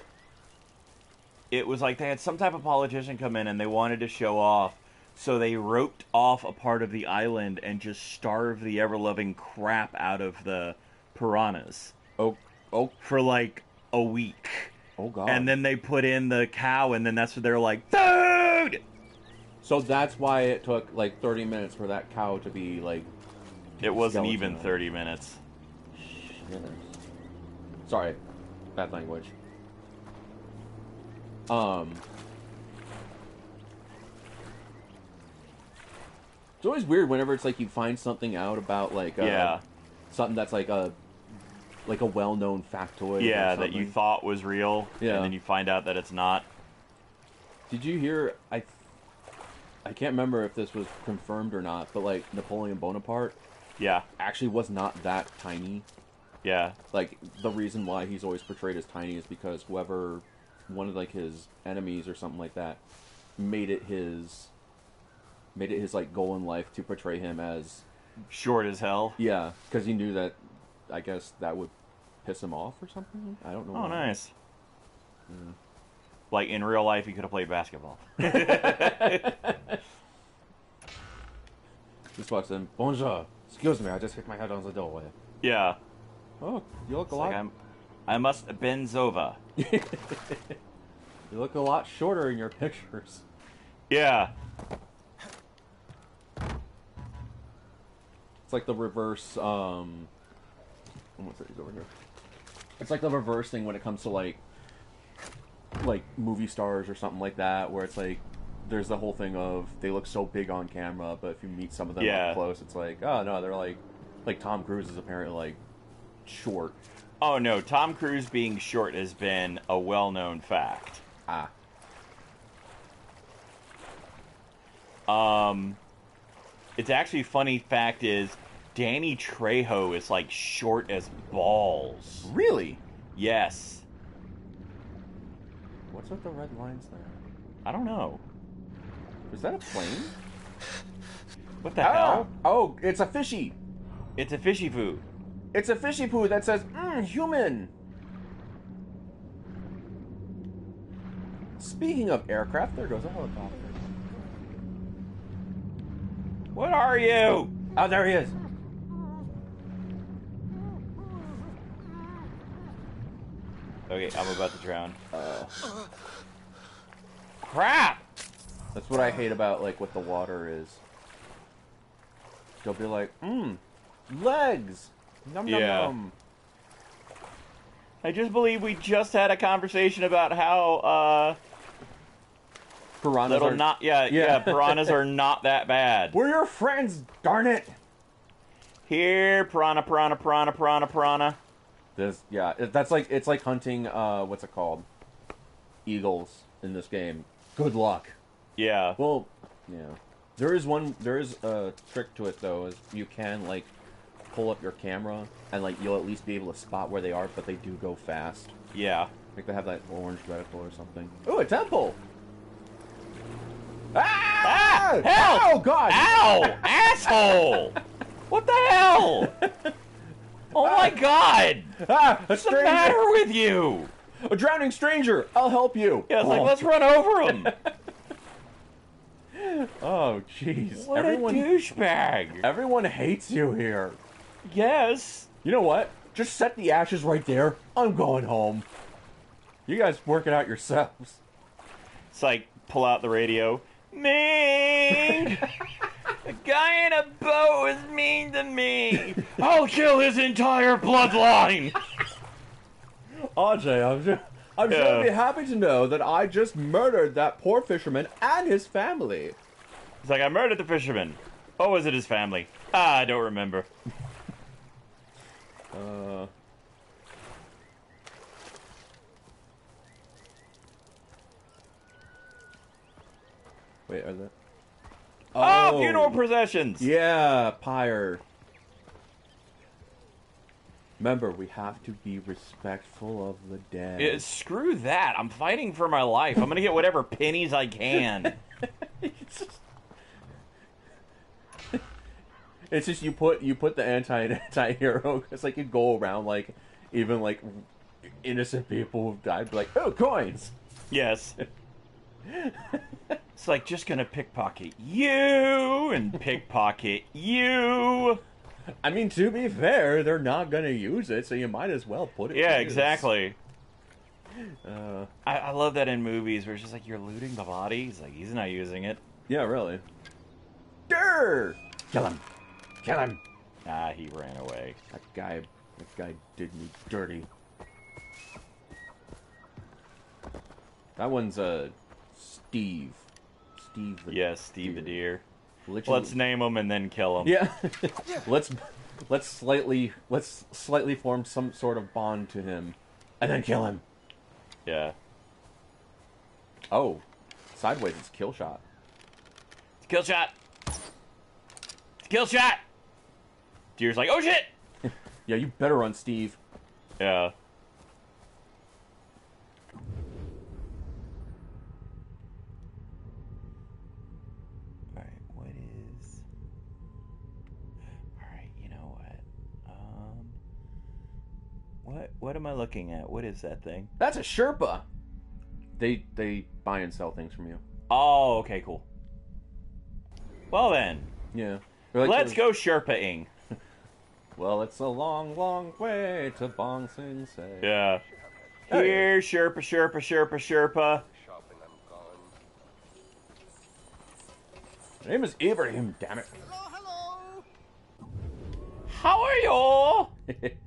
Speaker 1: it was like they had some type of politician come in and they wanted to show off. So they roped off a part of the island and just starved the ever loving crap out of the piranhas.
Speaker 2: Oh, oh,
Speaker 1: for like a week.
Speaker 2: Oh god.
Speaker 1: And then they put in the cow, and then that's what they're like, food.
Speaker 2: So that's why it took like 30 minutes for that cow to be like.
Speaker 1: It wasn't
Speaker 2: skeleton.
Speaker 1: even thirty minutes.
Speaker 2: Sorry, bad language. Um. It's always weird whenever it's like you find something out about like uh,
Speaker 1: Yeah.
Speaker 2: something that's like a like a well-known factoid.
Speaker 1: Yeah, that you thought was real,
Speaker 2: Yeah.
Speaker 1: and then you find out that it's not.
Speaker 2: Did you hear? I I can't remember if this was confirmed or not, but like Napoleon Bonaparte,
Speaker 1: Yeah,
Speaker 2: actually was not that tiny.
Speaker 1: yeah,
Speaker 2: Like the reason why he's always portrayed as tiny is because whoever, one of like his enemies or something like that, made it his, made it his like goal in life to portray him as
Speaker 1: short as hell.
Speaker 2: yeah, because he knew that, I guess that would piss him off or something. I don't know.
Speaker 1: Oh,
Speaker 2: why.
Speaker 1: nice. Like in real life, he could have played basketball.
Speaker 2: Just walks in. Bonjour. Excuse me, I just hit my head on the doorway.
Speaker 1: yeah,
Speaker 2: Oh, you look
Speaker 1: it's
Speaker 2: a
Speaker 1: like
Speaker 2: lot.
Speaker 1: I'm. I must bend over.
Speaker 2: You look a lot shorter in your pictures.
Speaker 1: Yeah,
Speaker 2: It's like the reverse. Um, what's it? He's over here. It's like the reverse thing when it comes to like, like movie stars or something like that, where it's like there's the whole thing of they look so big on camera, but if you meet some of them
Speaker 1: Yeah.
Speaker 2: up close, it's like, oh no, they're like, like Tom Cruise is apparently like short.
Speaker 1: Oh no, Tom Cruise being short has been a well-known fact.
Speaker 2: Ah,
Speaker 1: Um, it's actually funny fact is Danny Trejo is like short as balls.
Speaker 2: really?
Speaker 1: Yes,
Speaker 2: What's with the red lines there?
Speaker 1: I don't know
Speaker 2: Is that a plane?
Speaker 1: what the
Speaker 2: Ah!
Speaker 1: hell.
Speaker 2: Oh, it's a fishy.
Speaker 1: It's a fishy poo.
Speaker 2: It's a fishy poo that says, mmm, human. Speaking of aircraft, there goes a helicopter.
Speaker 1: What are you?
Speaker 2: Oh, there he is.
Speaker 1: Okay, I'm about to drown.
Speaker 2: Oh.
Speaker 1: Crap!
Speaker 2: That's what I hate about like what the water is. They'll be like, mmm, legs. Num num
Speaker 1: Yeah.
Speaker 2: num.
Speaker 1: I just believe we just had a conversation about how uh
Speaker 2: Piranhas
Speaker 1: little
Speaker 2: are
Speaker 1: not yeah, yeah
Speaker 2: Yeah.
Speaker 1: piranhas are not that bad.
Speaker 2: We're your friends, darn it.
Speaker 1: Here, piranha, piranha, piranha, piranha, piranha.
Speaker 2: This, yeah, it- that's like it's like hunting. Uh, what's it called? Eagles in this game. Good luck.
Speaker 1: Yeah.
Speaker 2: Well, yeah. There is one. There is a trick to it though. Is you can like pull up your camera and like you'll at least be able to spot where they are, but they do go fast.
Speaker 1: Yeah.
Speaker 2: Like they have that orange reticle or something. Oh, a temple. Ah!
Speaker 1: Help!
Speaker 2: Oh God!
Speaker 1: Ow! Asshole! What the hell? Oh my god!
Speaker 2: Ah, a
Speaker 1: What's the
Speaker 2: stranger!
Speaker 1: matter with you?
Speaker 2: A drowning stranger! I'll help you.
Speaker 1: Yeah, it's like
Speaker 2: Oh.
Speaker 1: let's run over him.
Speaker 2: Oh, jeez.
Speaker 1: What
Speaker 2: everyone,
Speaker 1: a douchebag.
Speaker 2: everyone hates you here.
Speaker 1: Yes.
Speaker 2: You know what? Just set the ashes right there. I'm going home. You guys work it out yourselves.
Speaker 1: It's like pull out the radio. Mean. a guy in a boat was mean to me. I'll kill his entire bloodline.
Speaker 2: Ajay, I'm sure, I'm sure
Speaker 1: Yeah.
Speaker 2: you'll be happy to know that I just murdered that poor fisherman and his family.
Speaker 1: It's like I murdered the fisherman. Oh, was it his family? Ah, I don't remember.
Speaker 2: Uh, wait, are that?
Speaker 1: Oh, oh, funeral oh. processions.
Speaker 2: Yeah, pyre. Remember, we have to be respectful of the dead.
Speaker 1: Yeah, screw that. I'm fighting for my life. I'm gonna get whatever pennies I can.
Speaker 2: It's just you put you put the anti anti hero because like you go around like even like innocent people who've died be like oh coins
Speaker 1: Yes. it's like just gonna pickpocket you and pickpocket you.
Speaker 2: I mean, to be fair, they're not gonna use it, so you might as well put it.
Speaker 1: Yeah,
Speaker 2: to
Speaker 1: exactly.
Speaker 2: Uh,
Speaker 1: I, I love that in movies where it's just like you're looting the body. He's like, he's not using it.
Speaker 2: yeah, really. Durr! Kill him! Kill him!
Speaker 1: Ah, he ran away.
Speaker 2: That guy, that guy did me dirty. That one's uh, Steve. Steve. The
Speaker 1: Yes, Steve the Deer.
Speaker 2: Literally-
Speaker 1: Let's name him and then kill him.
Speaker 2: Yeah. let's let's slightly let's slightly form some sort of bond to him, and then kill him.
Speaker 1: Yeah.
Speaker 2: Oh, sideways. It's kill shot.
Speaker 1: It's Kill shot. It's Kill shot. Deer's like, oh shit.
Speaker 2: Yeah, you better run, Steve.
Speaker 1: Yeah. Alright, what is. Alright, you know what? Um. What, what am I looking at? What is that thing?
Speaker 2: That's a Sherpa. They they buy and sell things from you.
Speaker 1: Oh, okay, cool. Well then,
Speaker 2: Yeah. They're like
Speaker 1: let's
Speaker 2: the-
Speaker 1: go Sherpa-ing.
Speaker 2: Well, it's a long, long way to Bong Sing Se.
Speaker 1: Yeah.
Speaker 2: Hey.
Speaker 1: Here, Sherpa, Sherpa, Sherpa, Sherpa.
Speaker 2: My name is Ibrahim. Damn it. Hello, hello.
Speaker 1: How are you?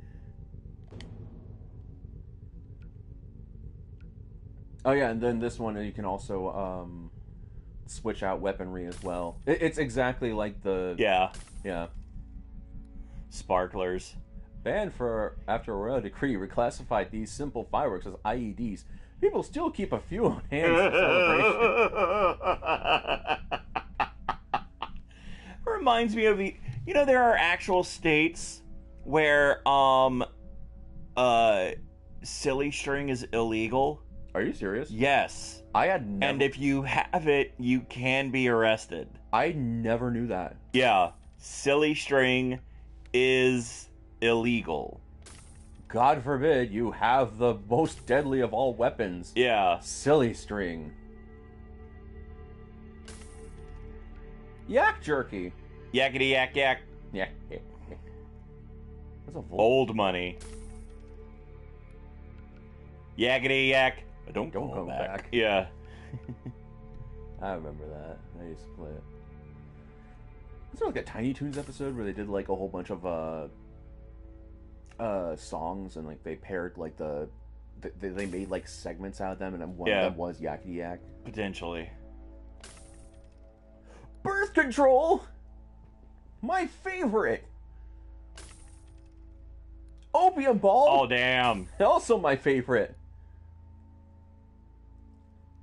Speaker 2: Oh yeah, and then this one you can also um, switch out weaponry as well. It, it's exactly like the
Speaker 1: Yeah.
Speaker 2: yeah.
Speaker 1: Sparklers.
Speaker 2: Banned for after a royal decree reclassified these simple fireworks as IEDs. People still keep a few on hand for celebration.
Speaker 1: Reminds me of the you know there are actual states where um uh silly string is illegal.
Speaker 2: Are you serious?
Speaker 1: Yes.
Speaker 2: I had never,
Speaker 1: And if you have it, you can be arrested.
Speaker 2: I never knew that.
Speaker 1: Yeah. Silly string is illegal.
Speaker 2: God forbid you have the most deadly of all weapons.
Speaker 1: Yeah.
Speaker 2: Silly string. Yak jerky.
Speaker 1: Yakety yak yak.
Speaker 2: Yeah. That's a vol-
Speaker 1: Old money. Yakety yak. Don't,
Speaker 2: Don't
Speaker 1: go
Speaker 2: go
Speaker 1: back.
Speaker 2: back.
Speaker 1: Yeah.
Speaker 2: I remember that. I used to play it. Was there like a Tiny Toons episode where they did like a whole bunch of uh uh songs and like they paired like the they, they made like segments out of them and one
Speaker 1: Yeah.
Speaker 2: of them was Yakety Yak.
Speaker 1: Potentially.
Speaker 2: Birth control. My favorite. Opium ball.
Speaker 1: Oh damn.
Speaker 2: Also my favorite.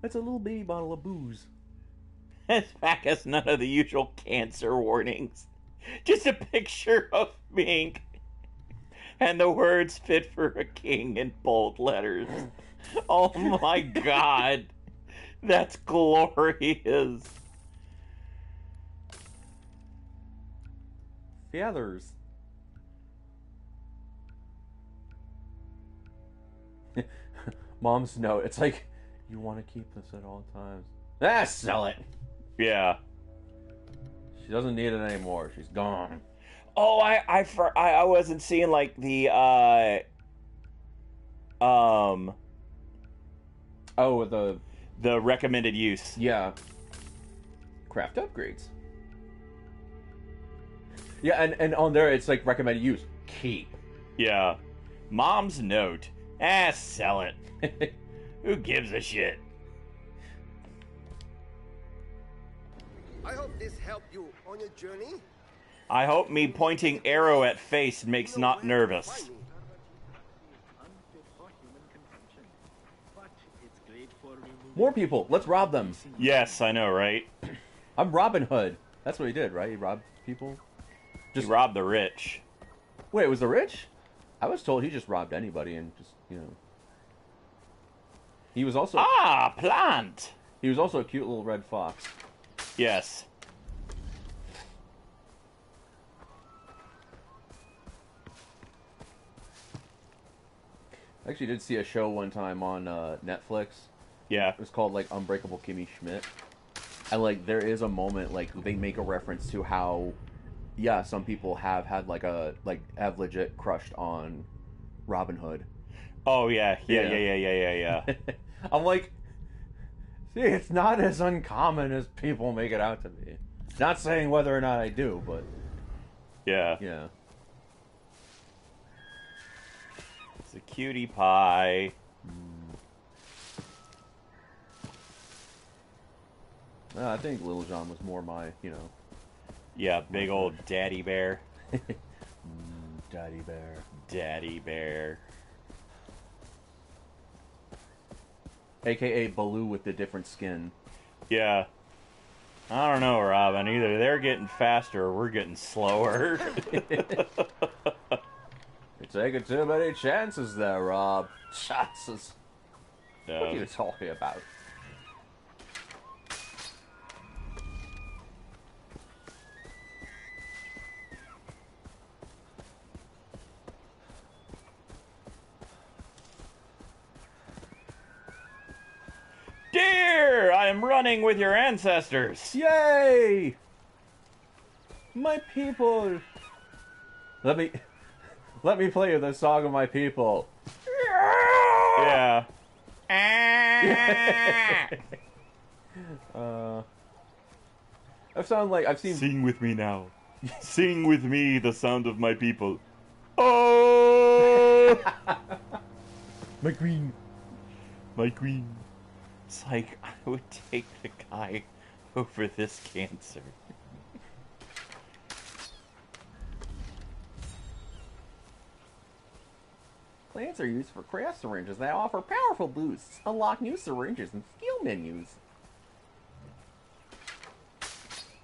Speaker 2: That's a little baby bottle of booze.
Speaker 1: This pack has none of the usual cancer warnings. Just a picture of Min. And the words fit for a king in bold letters. Oh my god. That's glorious.
Speaker 2: Feathers. Mom's note. It's like, you want to keep this at all times. Ah, sell it.
Speaker 1: Yeah.
Speaker 2: She doesn't need it anymore. She's gone.
Speaker 1: Oh, I I for, I, I wasn't seeing like the uh um
Speaker 2: Oh, the
Speaker 1: the recommended use.
Speaker 2: yeah. Craft upgrades. Yeah, and and on there it's like recommended use. Keep.
Speaker 1: Yeah. Mom's note. Ah, sell it. Who gives a shit?
Speaker 10: I hope this helped you on your journey.
Speaker 1: I hope me pointing arrow at face makes not nervous.
Speaker 4: Unfit for human consumption, but it's great for removing.
Speaker 2: More people. Let's rob them.
Speaker 1: Yes, I know, right?
Speaker 2: I'm Robin Hood. That's what he did, right? He robbed people.
Speaker 1: Just rob the rich.
Speaker 2: Wait, was the rich? I was told he just robbed anybody and just you know. He was also
Speaker 1: Ah, plant.
Speaker 2: he was also a cute little red fox.
Speaker 1: Yes.
Speaker 2: I actually did see a show one time on uh, Netflix
Speaker 1: Yeah.
Speaker 2: It was called like Unbreakable Kimmy Schmidt. And like there is a moment like they make a reference to how yeah, some people have had like a like have legit crushed on Robin Hood.
Speaker 1: Oh yeah, yeah,
Speaker 2: Yeah.
Speaker 1: yeah, yeah, yeah, yeah, yeah.
Speaker 2: I'm like see, it's not as uncommon as people make it out to be. Not saying whether or not I do, but
Speaker 1: yeah.
Speaker 2: yeah.
Speaker 1: It's a cutie pie.
Speaker 2: Uh, I think Little John was more my, you know,
Speaker 1: Yeah, big old daddy bear.
Speaker 2: daddy bear.
Speaker 1: Daddy bear.
Speaker 2: AKA Baloo with the different skin.
Speaker 1: Yeah. I don't know, Robin. Either they're getting faster or we're getting slower.
Speaker 2: You're taking too many chances there, Rob. Chances. What are you talking about?
Speaker 1: Dear, running with your ancestors.
Speaker 2: Yay! My people. Let me let me play you the song of my people.
Speaker 1: Yeah.
Speaker 2: Uh, I've sound like I've seen.
Speaker 1: Sing with me now. Sing with me the sound of my people. Oh!
Speaker 2: My queen.
Speaker 1: My queen. It's like I would take the guy over this cancer.
Speaker 2: Plants are used for craft syringes that offer powerful boosts, unlock new syringes, and skill menus.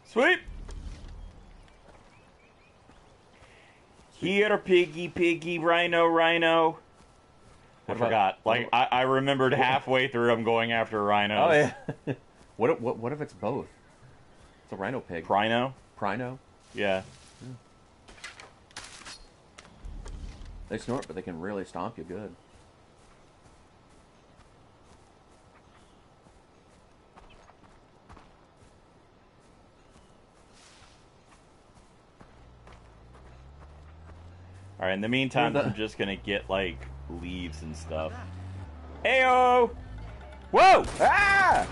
Speaker 1: Sweet. Here, piggy, piggy, rhino, rhino. I forgot. Like I, I remembered halfway through. I'm going after rhinos.
Speaker 2: Oh yeah. what, if, what what if it's both? It's a rhino pig.
Speaker 1: Rhino.
Speaker 2: Rhino.
Speaker 1: Yeah.
Speaker 2: They snort, but they can really stomp you good.
Speaker 1: All right. In the meantime,
Speaker 2: the-
Speaker 1: I'm just gonna get like leaves and stuff. Ayo! Whoa!
Speaker 2: Ah!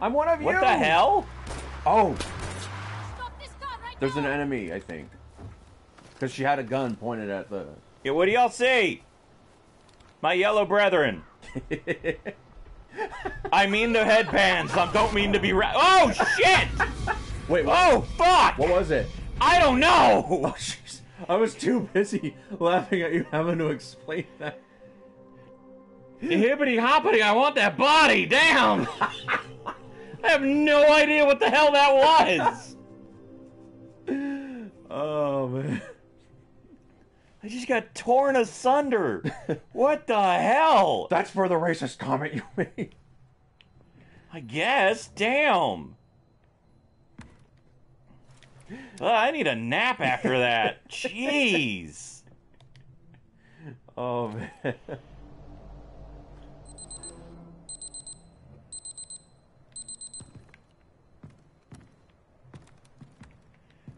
Speaker 2: I'm one of you.
Speaker 1: What the hell?
Speaker 2: Oh. There's an enemy, I think. Because she had a gun pointed at the.
Speaker 1: Yeah, what do y'all see? My yellow brethren. I mean the headbands. I don't mean to be ra- Oh shit!
Speaker 2: Wait, what?
Speaker 1: Oh fuck!
Speaker 2: What was it?
Speaker 1: I don't know.
Speaker 2: Oh, jeez. I was too busy laughing at you having to explain that.
Speaker 1: Hippity hoppity! I want that body. Damn! I have no idea what the hell that was.
Speaker 2: Oh man.
Speaker 1: I just got torn asunder. What the hell?
Speaker 2: That's for the racist comment you made.
Speaker 1: I guess. Damn. Ugh, I need a nap after that. Jeez.
Speaker 2: Oh man.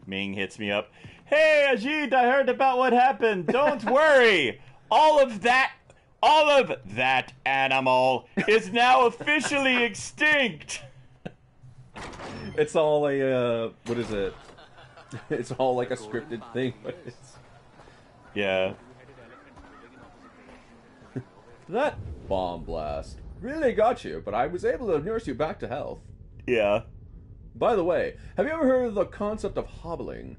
Speaker 1: Min hits me up. Hey, Ajay, I heard about what happened. Don't worry. All of that, all of that animal is now officially extinct.
Speaker 2: It's all a uh, what is it? It's all like a scripted thing, but it's
Speaker 1: Yeah.
Speaker 2: that bomb blast really got you. But I was able to nurse you back to health.
Speaker 1: Yeah.
Speaker 2: By the way, have you ever heard of the concept of hobbling?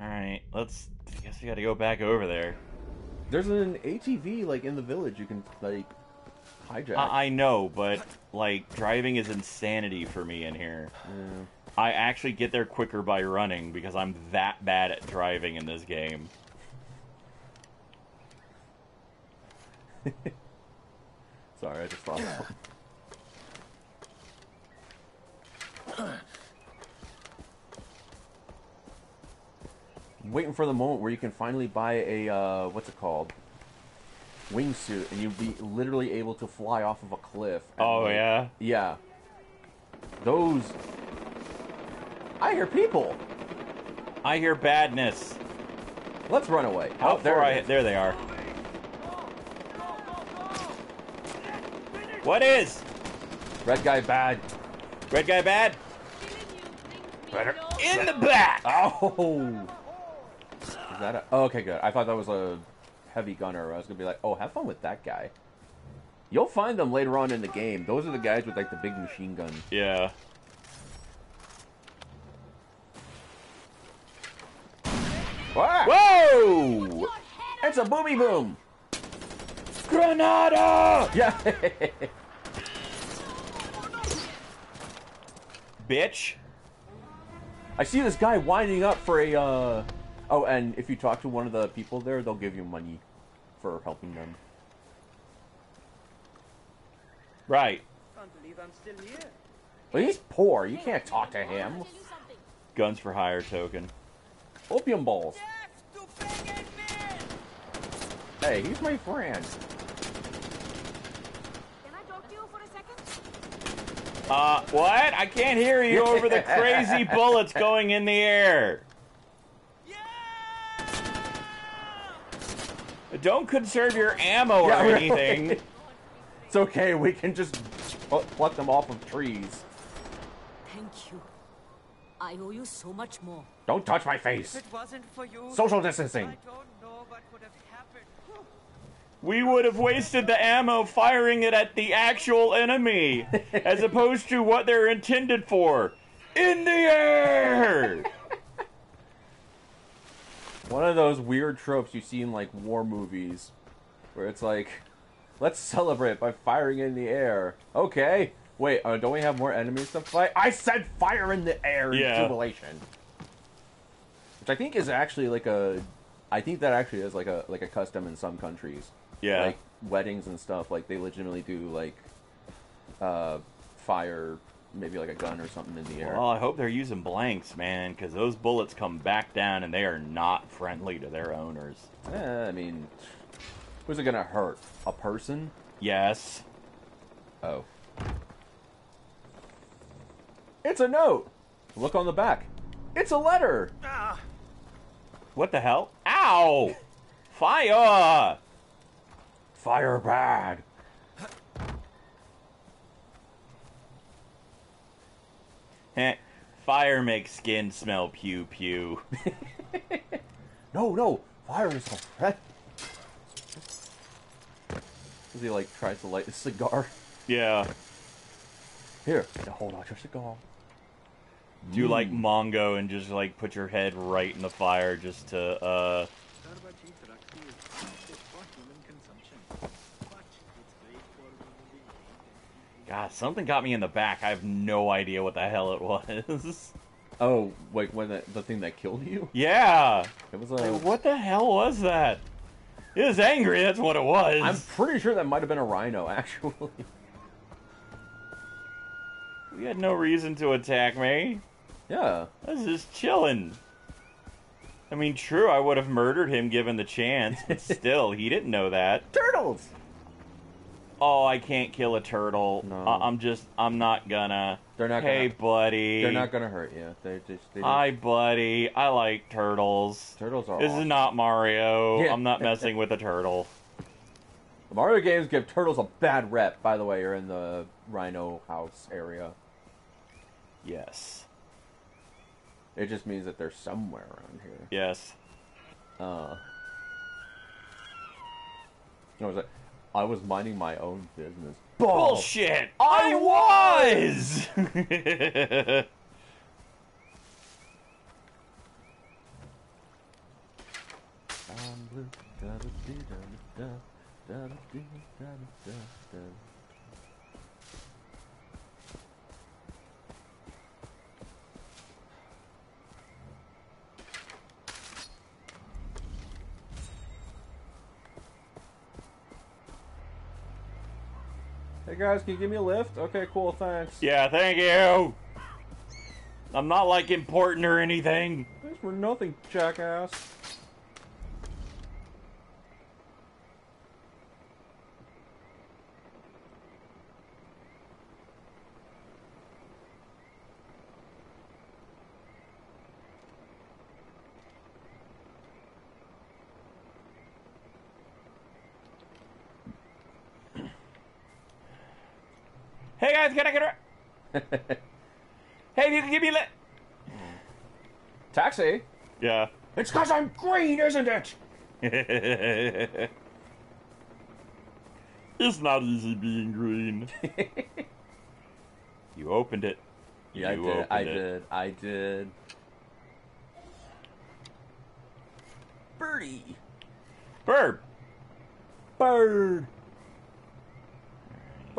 Speaker 1: All right. Let's. I guess we got to go back over there.
Speaker 2: There's an ATV like in the village you can like hijack.
Speaker 1: I, I know, but like driving is insanity for me in here.
Speaker 2: Yeah.
Speaker 1: I actually get there quicker by running because I'm that bad at driving in this game.
Speaker 2: Sorry, I just something. I'm waiting for the moment where you can finally buy a uh, what's it called? wingsuit, and you'd be literally able to fly off of a cliff.
Speaker 1: Oh,
Speaker 2: like-
Speaker 1: yeah?
Speaker 2: Yeah. Those. I hear people.
Speaker 1: I hear badness.
Speaker 2: Let's run away.
Speaker 1: How
Speaker 2: oh, there
Speaker 1: far I there they are. What is?
Speaker 2: Red guy bad.
Speaker 1: Red guy bad?
Speaker 2: Better.
Speaker 1: In the back!
Speaker 2: Oh. Is that a, oh, okay, good. I thought that was a heavy gunner. I was gonna be like, oh, have fun with that guy. You'll find them later on in the game. Those are the guys with like the big machine gun.
Speaker 1: Yeah.
Speaker 2: Whoa!
Speaker 1: Whoa!
Speaker 2: It's a boomy boom.
Speaker 1: Granada!
Speaker 2: Yeah.
Speaker 1: Bitch.
Speaker 2: I see this guy winding up for a. Uh... Oh, and if you talk to one of the people there, they'll give you money for helping them.
Speaker 1: Right.
Speaker 10: Can't believe I'm still here.
Speaker 2: But he's poor. You can't talk to him.
Speaker 1: Guns for hire token.
Speaker 2: Opium balls. Hey, he's my friend.
Speaker 6: Can I talk to you for a second?
Speaker 1: Uh, what? I can't hear you over the crazy bullets going in the air. Don't conserve your ammo or
Speaker 2: Yeah, right.
Speaker 1: anything.
Speaker 2: It's okay. We can just pluck them off of trees.
Speaker 11: Thank you. I owe you so much more.
Speaker 2: Don't touch my face.
Speaker 10: If it wasn't for you,
Speaker 2: Social distancing.
Speaker 10: I don't know what would have happened.
Speaker 1: We would have wasted the ammo firing it at the actual enemy, as opposed to what they're intended for. In the air!
Speaker 2: One of those weird tropes you see in like war movies, where it's like, let's celebrate by firing in the air. Okay. Wait, uh, don't we have more enemies to fight? I said fire in the air in
Speaker 1: Yeah.
Speaker 2: jubilation. Which I think is actually like a, I think that actually is like a like a custom in some countries.
Speaker 1: Yeah.
Speaker 2: Like weddings and stuff, like they legitimately do like, uh, fire maybe like a gun or something in the air.
Speaker 1: Well, I hope they're using blanks, man, because those bullets come back down and they are not friendly to their owners.
Speaker 2: Eh, I mean, who's it gonna hurt? A person?
Speaker 1: Yes.
Speaker 2: Oh. It's a note. Look on the back. It's a letter.
Speaker 1: What the hell? Ow! Fire!
Speaker 2: Fire bad.
Speaker 1: Heh. Fire makes skin smell pew pew.
Speaker 2: No, no. Fire is a threat. As he like tries to light a cigar.
Speaker 1: Yeah.
Speaker 2: Here, now hold out your cigar.
Speaker 1: Do you like
Speaker 2: Mm.
Speaker 1: Mongo and just like put your head right in the fire just to uh
Speaker 4: Garbage Rakshi is good for human consumption, but it's great for moving
Speaker 1: God, something got me in the back. I have no idea what the hell it was.
Speaker 2: Oh, wait, when that, the thing that killed you?
Speaker 1: yeah.
Speaker 2: It was a.
Speaker 1: Like, what the hell was that? It was angry, that's what it was.
Speaker 2: I'm pretty sure that might have been a rhino, actually.
Speaker 1: We had no reason to attack me.
Speaker 2: Yeah.
Speaker 1: I was just chilling. I mean, true, I would have murdered him given the chance, but still, he didn't know that.
Speaker 2: Turtles!
Speaker 1: Oh, I can't kill a turtle.
Speaker 2: No.
Speaker 1: I- I'm just, I'm not gonna.
Speaker 2: They're not
Speaker 1: Hey,
Speaker 2: gonna-
Speaker 1: buddy.
Speaker 2: They're not gonna hurt you. They're just. They
Speaker 1: Hi, buddy. I like turtles.
Speaker 2: Turtles are
Speaker 1: This is not Mario.
Speaker 2: Yeah.
Speaker 1: I'm not messing with a turtle.
Speaker 2: The Mario games give turtles a bad rep. By the way, you're in the Rhino House area.
Speaker 1: Yes.
Speaker 2: It just means that they're somewhere around here.
Speaker 1: Yes.
Speaker 2: Uh. No, was it? I was minding my own business.
Speaker 1: Bullshit! I was!
Speaker 2: I'm blue. Da-da-dee-da-da-da, da-da-dee-da-da-da. Hey guys, can you give me a lift? Okay, cool, thanks.
Speaker 1: yeah, thank you. I'm not like important or anything.
Speaker 2: Thanks for nothing, jackass.
Speaker 1: Guys, can I get a... hey, if you can give me a... Li-
Speaker 2: Taxi.
Speaker 1: yeah.
Speaker 2: It's because I'm green, isn't it?
Speaker 1: it's not easy being green. you opened it.
Speaker 2: Yeah, I did. I
Speaker 1: it.
Speaker 2: did. I did. Birdie.
Speaker 1: Bird.
Speaker 2: Bird.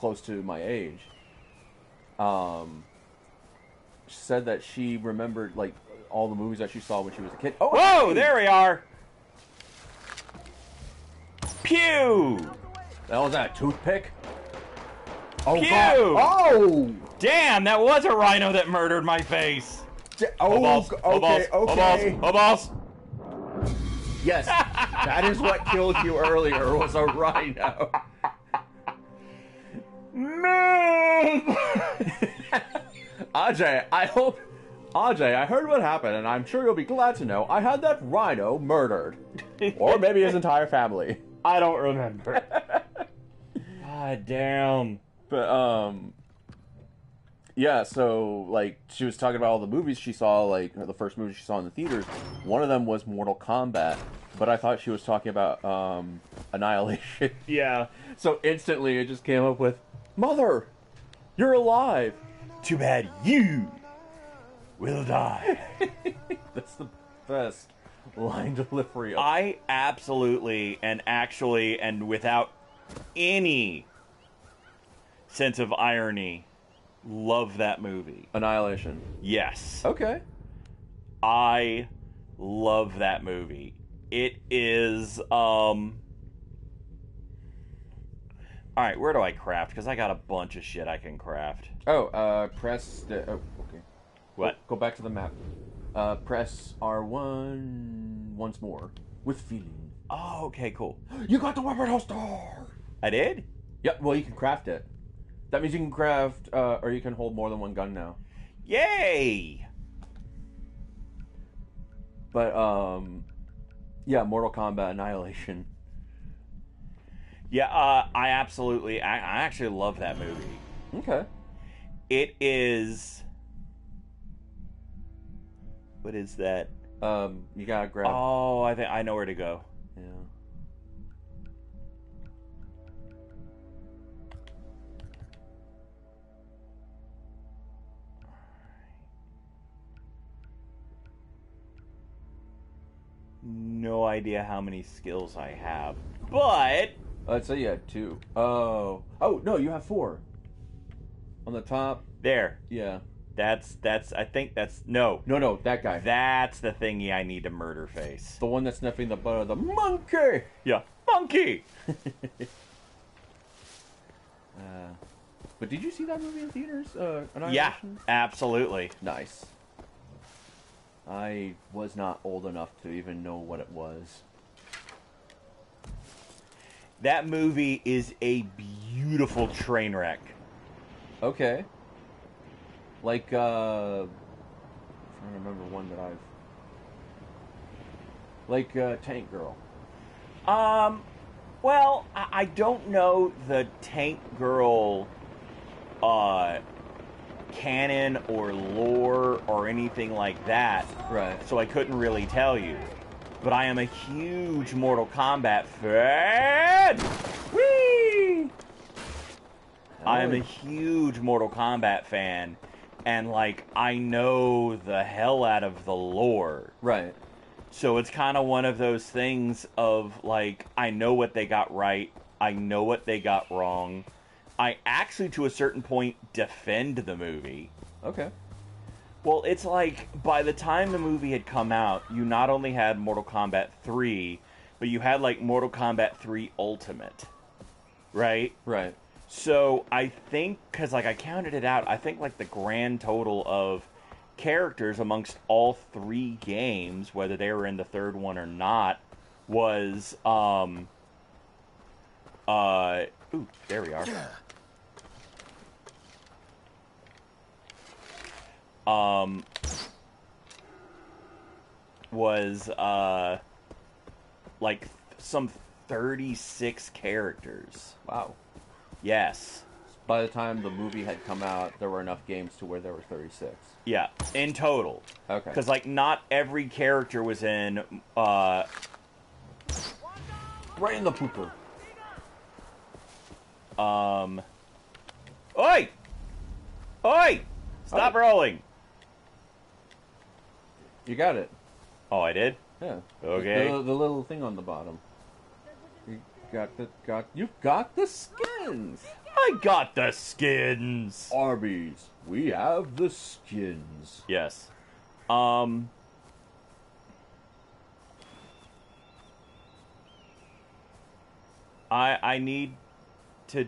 Speaker 2: close to my age, um, said that she remembered like all the movies that she saw when she was a kid. Oh,
Speaker 1: Whoa,
Speaker 2: hey!
Speaker 1: there we are! Pew!
Speaker 2: That was that toothpick. Oh
Speaker 1: Pew!
Speaker 2: God! Oh!
Speaker 1: Damn, that was a rhino that murdered my face.
Speaker 2: Oh,
Speaker 1: balls,
Speaker 2: okay,
Speaker 1: oh balls, oh balls, oh balls.
Speaker 2: Yes, that is what killed you earlier. Was a rhino.
Speaker 1: No!
Speaker 2: Ajay, I hope. Ajay, I heard what happened, and I'm sure you'll be glad to know I had that rhino murdered, or maybe his entire family.
Speaker 1: I don't remember. God damn.
Speaker 2: But um, yeah. So like, she was talking about all the movies she saw, like the first movie she saw in the theaters. One of them was Mortal Kombat, but I thought she was talking about um, Annihilation.
Speaker 1: Yeah.
Speaker 2: So instantly, it just came up with, "Mother, you're alive."
Speaker 1: Too bad you will die.
Speaker 2: That's the best line delivery. Of-
Speaker 1: I absolutely and actually and without any sense of irony love that movie.
Speaker 2: Annihilation.
Speaker 1: Yes.
Speaker 2: Okay.
Speaker 1: I love that movie. It is um All right, where do I craft? Cuz I got a bunch of shit I can craft.
Speaker 2: Oh, uh, press the. Oh, okay.
Speaker 1: What?
Speaker 2: Go back to the map. Uh, press R1 once more with feeling.
Speaker 1: Oh, okay, cool.
Speaker 2: You got the weapon holster.
Speaker 1: I did?
Speaker 2: Yep. Well, you can craft it. That means you can craft, uh, or you can hold more than one gun now.
Speaker 1: Yay!
Speaker 2: But um, yeah, Mortal Kombat Annihilation.
Speaker 1: Yeah, uh, I absolutely I, I actually love that movie.
Speaker 2: Okay.
Speaker 1: It is What is that?
Speaker 2: Um, you gotta grab.
Speaker 1: Oh, I think I know where to go.
Speaker 2: Yeah.
Speaker 1: No idea how many skills I have. But
Speaker 2: I'd say you had two. Oh. Oh no, you have four. On the top.
Speaker 1: there.
Speaker 2: Yeah.
Speaker 1: That's that's I think that's no.
Speaker 2: No, no, that guy.
Speaker 1: That's the thingy I need to murder face.
Speaker 2: The one that's sniffing the butt of the monkey.
Speaker 1: Yeah. Monkey.
Speaker 2: Uh, but did you see that movie in theaters? Uh,
Speaker 1: Yeah, absolutely.
Speaker 2: Nice. I was not old enough to even know what it was.
Speaker 1: That movie is a beautiful train wreck.
Speaker 2: Okay. Like, uh. I'm trying to remember one that I've. Like, uh, Tank Girl.
Speaker 1: Um, well, I, I don't know the Tank Girl uh, canon or lore or anything like that,
Speaker 2: Right.
Speaker 1: so I couldn't really tell you. But I am a huge Mortal Kombat fan. Whee! I am a huge Mortal Kombat fan, and like I know the hell out of the lore.
Speaker 2: Right.
Speaker 1: So it's kind of one of those things of like, I know what they got right, I know what they got wrong. I actually, to a certain point, defend the movie.
Speaker 2: Okay.
Speaker 1: Well, it's like by the time the movie had come out, you not only had Mortal Kombat 3, but you had like Mortal Kombat 3 Ultimate. Right?
Speaker 2: Right.
Speaker 1: So I think because like I counted it out, I think like the grand total of characters amongst all three games, whether they were in the third one or not, was um uh ooh there we are. Um was uh like some 36 characters.
Speaker 2: Wow.
Speaker 1: Yes.
Speaker 2: By the time the movie had come out, there were enough games to where there were 36.
Speaker 1: Yeah, in total.
Speaker 2: Okay.
Speaker 1: Because like not every character was in. uh
Speaker 2: Right in the pooper.
Speaker 1: Um. Oi! Oi! Stop rolling.
Speaker 2: You got it.
Speaker 1: Oh, I did.
Speaker 2: Yeah.
Speaker 1: Okay.
Speaker 2: The, the little thing on the bottom. You got the got you got the skins.
Speaker 1: I got the skins.
Speaker 2: Arby's. We have the skins.
Speaker 1: Yes. Um. I I need to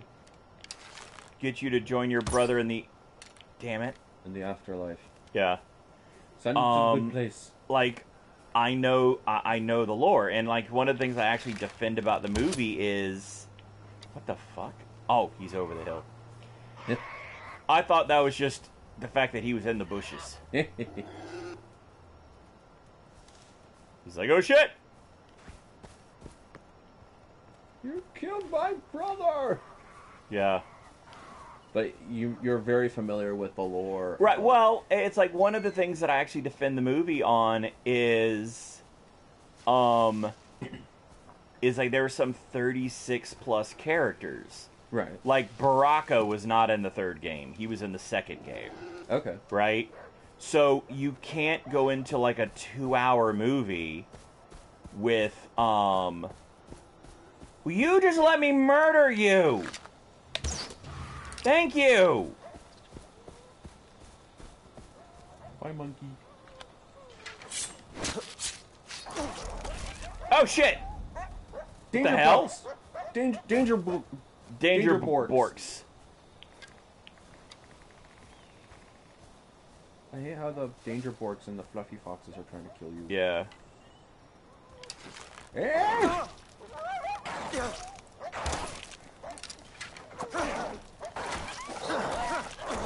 Speaker 1: get you to join your brother in the. Damn it.
Speaker 2: In the afterlife.
Speaker 1: Yeah.
Speaker 2: Send him to a
Speaker 1: Um,
Speaker 2: good place.
Speaker 1: Like, I know I, I know the lore, and like one of the things I actually defend about the movie is, what the fuck? Oh, he's over the hill.
Speaker 2: Yeah.
Speaker 1: I thought that was just the fact that he was in the bushes. He's like, oh shit!
Speaker 2: you killed my brother.
Speaker 1: Yeah.
Speaker 2: But you you're very familiar with the lore.
Speaker 1: Right. Well, it's like one of the things that I actually defend the movie on is, um, is like there were some thirty-six plus characters.
Speaker 2: Right.
Speaker 1: Like Baraka was not in the third game; he was in the second game.
Speaker 2: Okay.
Speaker 1: Right. So you can't go into like a two-hour movie with um. Will you just let me murder you? Thank you.
Speaker 2: Bye, monkey.
Speaker 1: Oh shit!
Speaker 2: Danger
Speaker 1: the hell?
Speaker 2: Borks. Danger danger bo-
Speaker 1: Danger,
Speaker 2: Danger Borks.
Speaker 1: Borks.
Speaker 2: I hate how the danger borks and the fluffy foxes are trying to kill you.
Speaker 1: Yeah.
Speaker 2: Eh!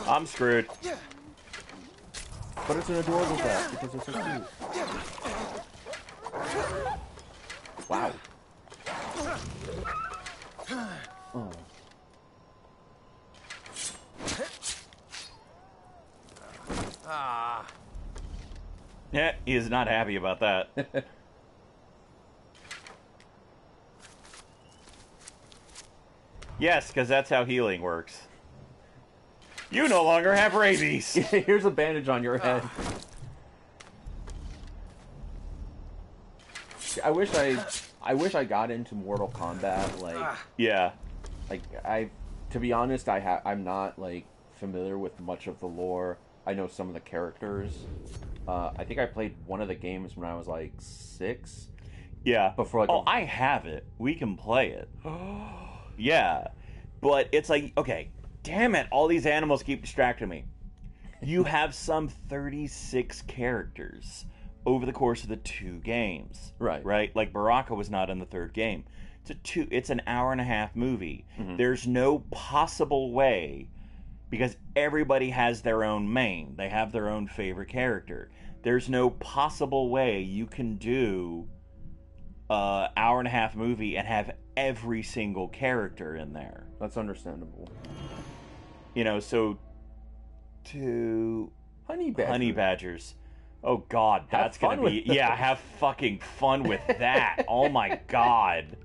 Speaker 1: I'm screwed.
Speaker 2: But it's an adorable cat because it's so cute. Wow. Oh.
Speaker 10: Ah.
Speaker 1: Yeah, he is not happy about that. yes, because that's how healing works. You no longer have rabies.
Speaker 2: Here's a bandage on your head. I wish I, I wish I got into Mortal Kombat. Like,
Speaker 1: yeah,
Speaker 2: like I, to be honest, I ha- I'm not like familiar with much of the lore. I know some of the characters. Uh, I think I played one of the games when I was like six.
Speaker 1: Yeah.
Speaker 2: Before like
Speaker 1: oh,
Speaker 2: a-
Speaker 1: I have it. We can play it. yeah. But it's like, okay, damn it, all these animals keep distracting me. You have some 36 characters over the course of the two games.
Speaker 2: Right.
Speaker 1: Right? Like Baraka was not in the third game. It's a two it's an hour and a half movie.
Speaker 2: Mhm.
Speaker 1: There's no possible way because everybody has their own main. They have their own favorite character. There's no possible way you can do a hour and a half movie and have every single character in there.
Speaker 2: That's understandable.
Speaker 1: You know, so to
Speaker 2: honey badgers.
Speaker 1: honey badgers. Oh God,
Speaker 2: Have
Speaker 1: that's gonna be
Speaker 2: those.
Speaker 1: yeah. Have fucking fun with that. oh my God.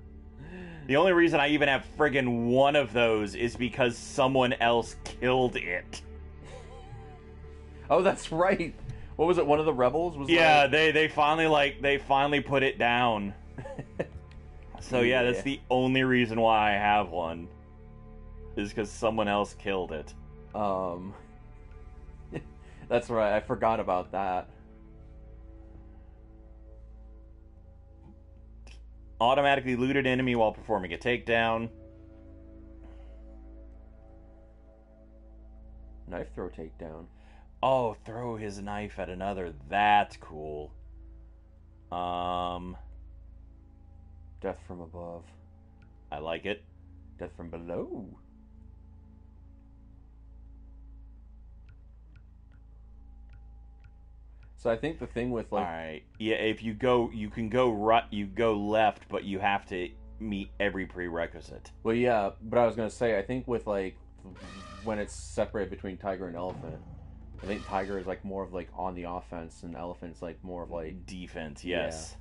Speaker 1: The only reason I even have friggin' one of those is because someone else killed it.
Speaker 2: Oh, that's right. What was it? One of the rebels was
Speaker 1: Yeah,
Speaker 2: like-
Speaker 1: they they finally like they finally put it down. so yeah, that's the only reason why I have one. Is because someone else killed it.
Speaker 2: Um, that's right. I forgot about that.
Speaker 1: Automatically looted enemy while performing a takedown.
Speaker 2: Knife throw takedown.
Speaker 1: Oh, throw his knife at another. That's cool. Um,
Speaker 2: Death from above.
Speaker 1: I like it.
Speaker 2: Death from below. So I think the thing with like
Speaker 1: All right. Yeah, if you go, you can go right. You go left, but you have to meet every prerequisite.
Speaker 2: Well, yeah, but I was gonna say, I think with like when it's separated between tiger and elephant, I think tiger is like more of like on the offense, and elephant's like more of like
Speaker 1: Defense, yes.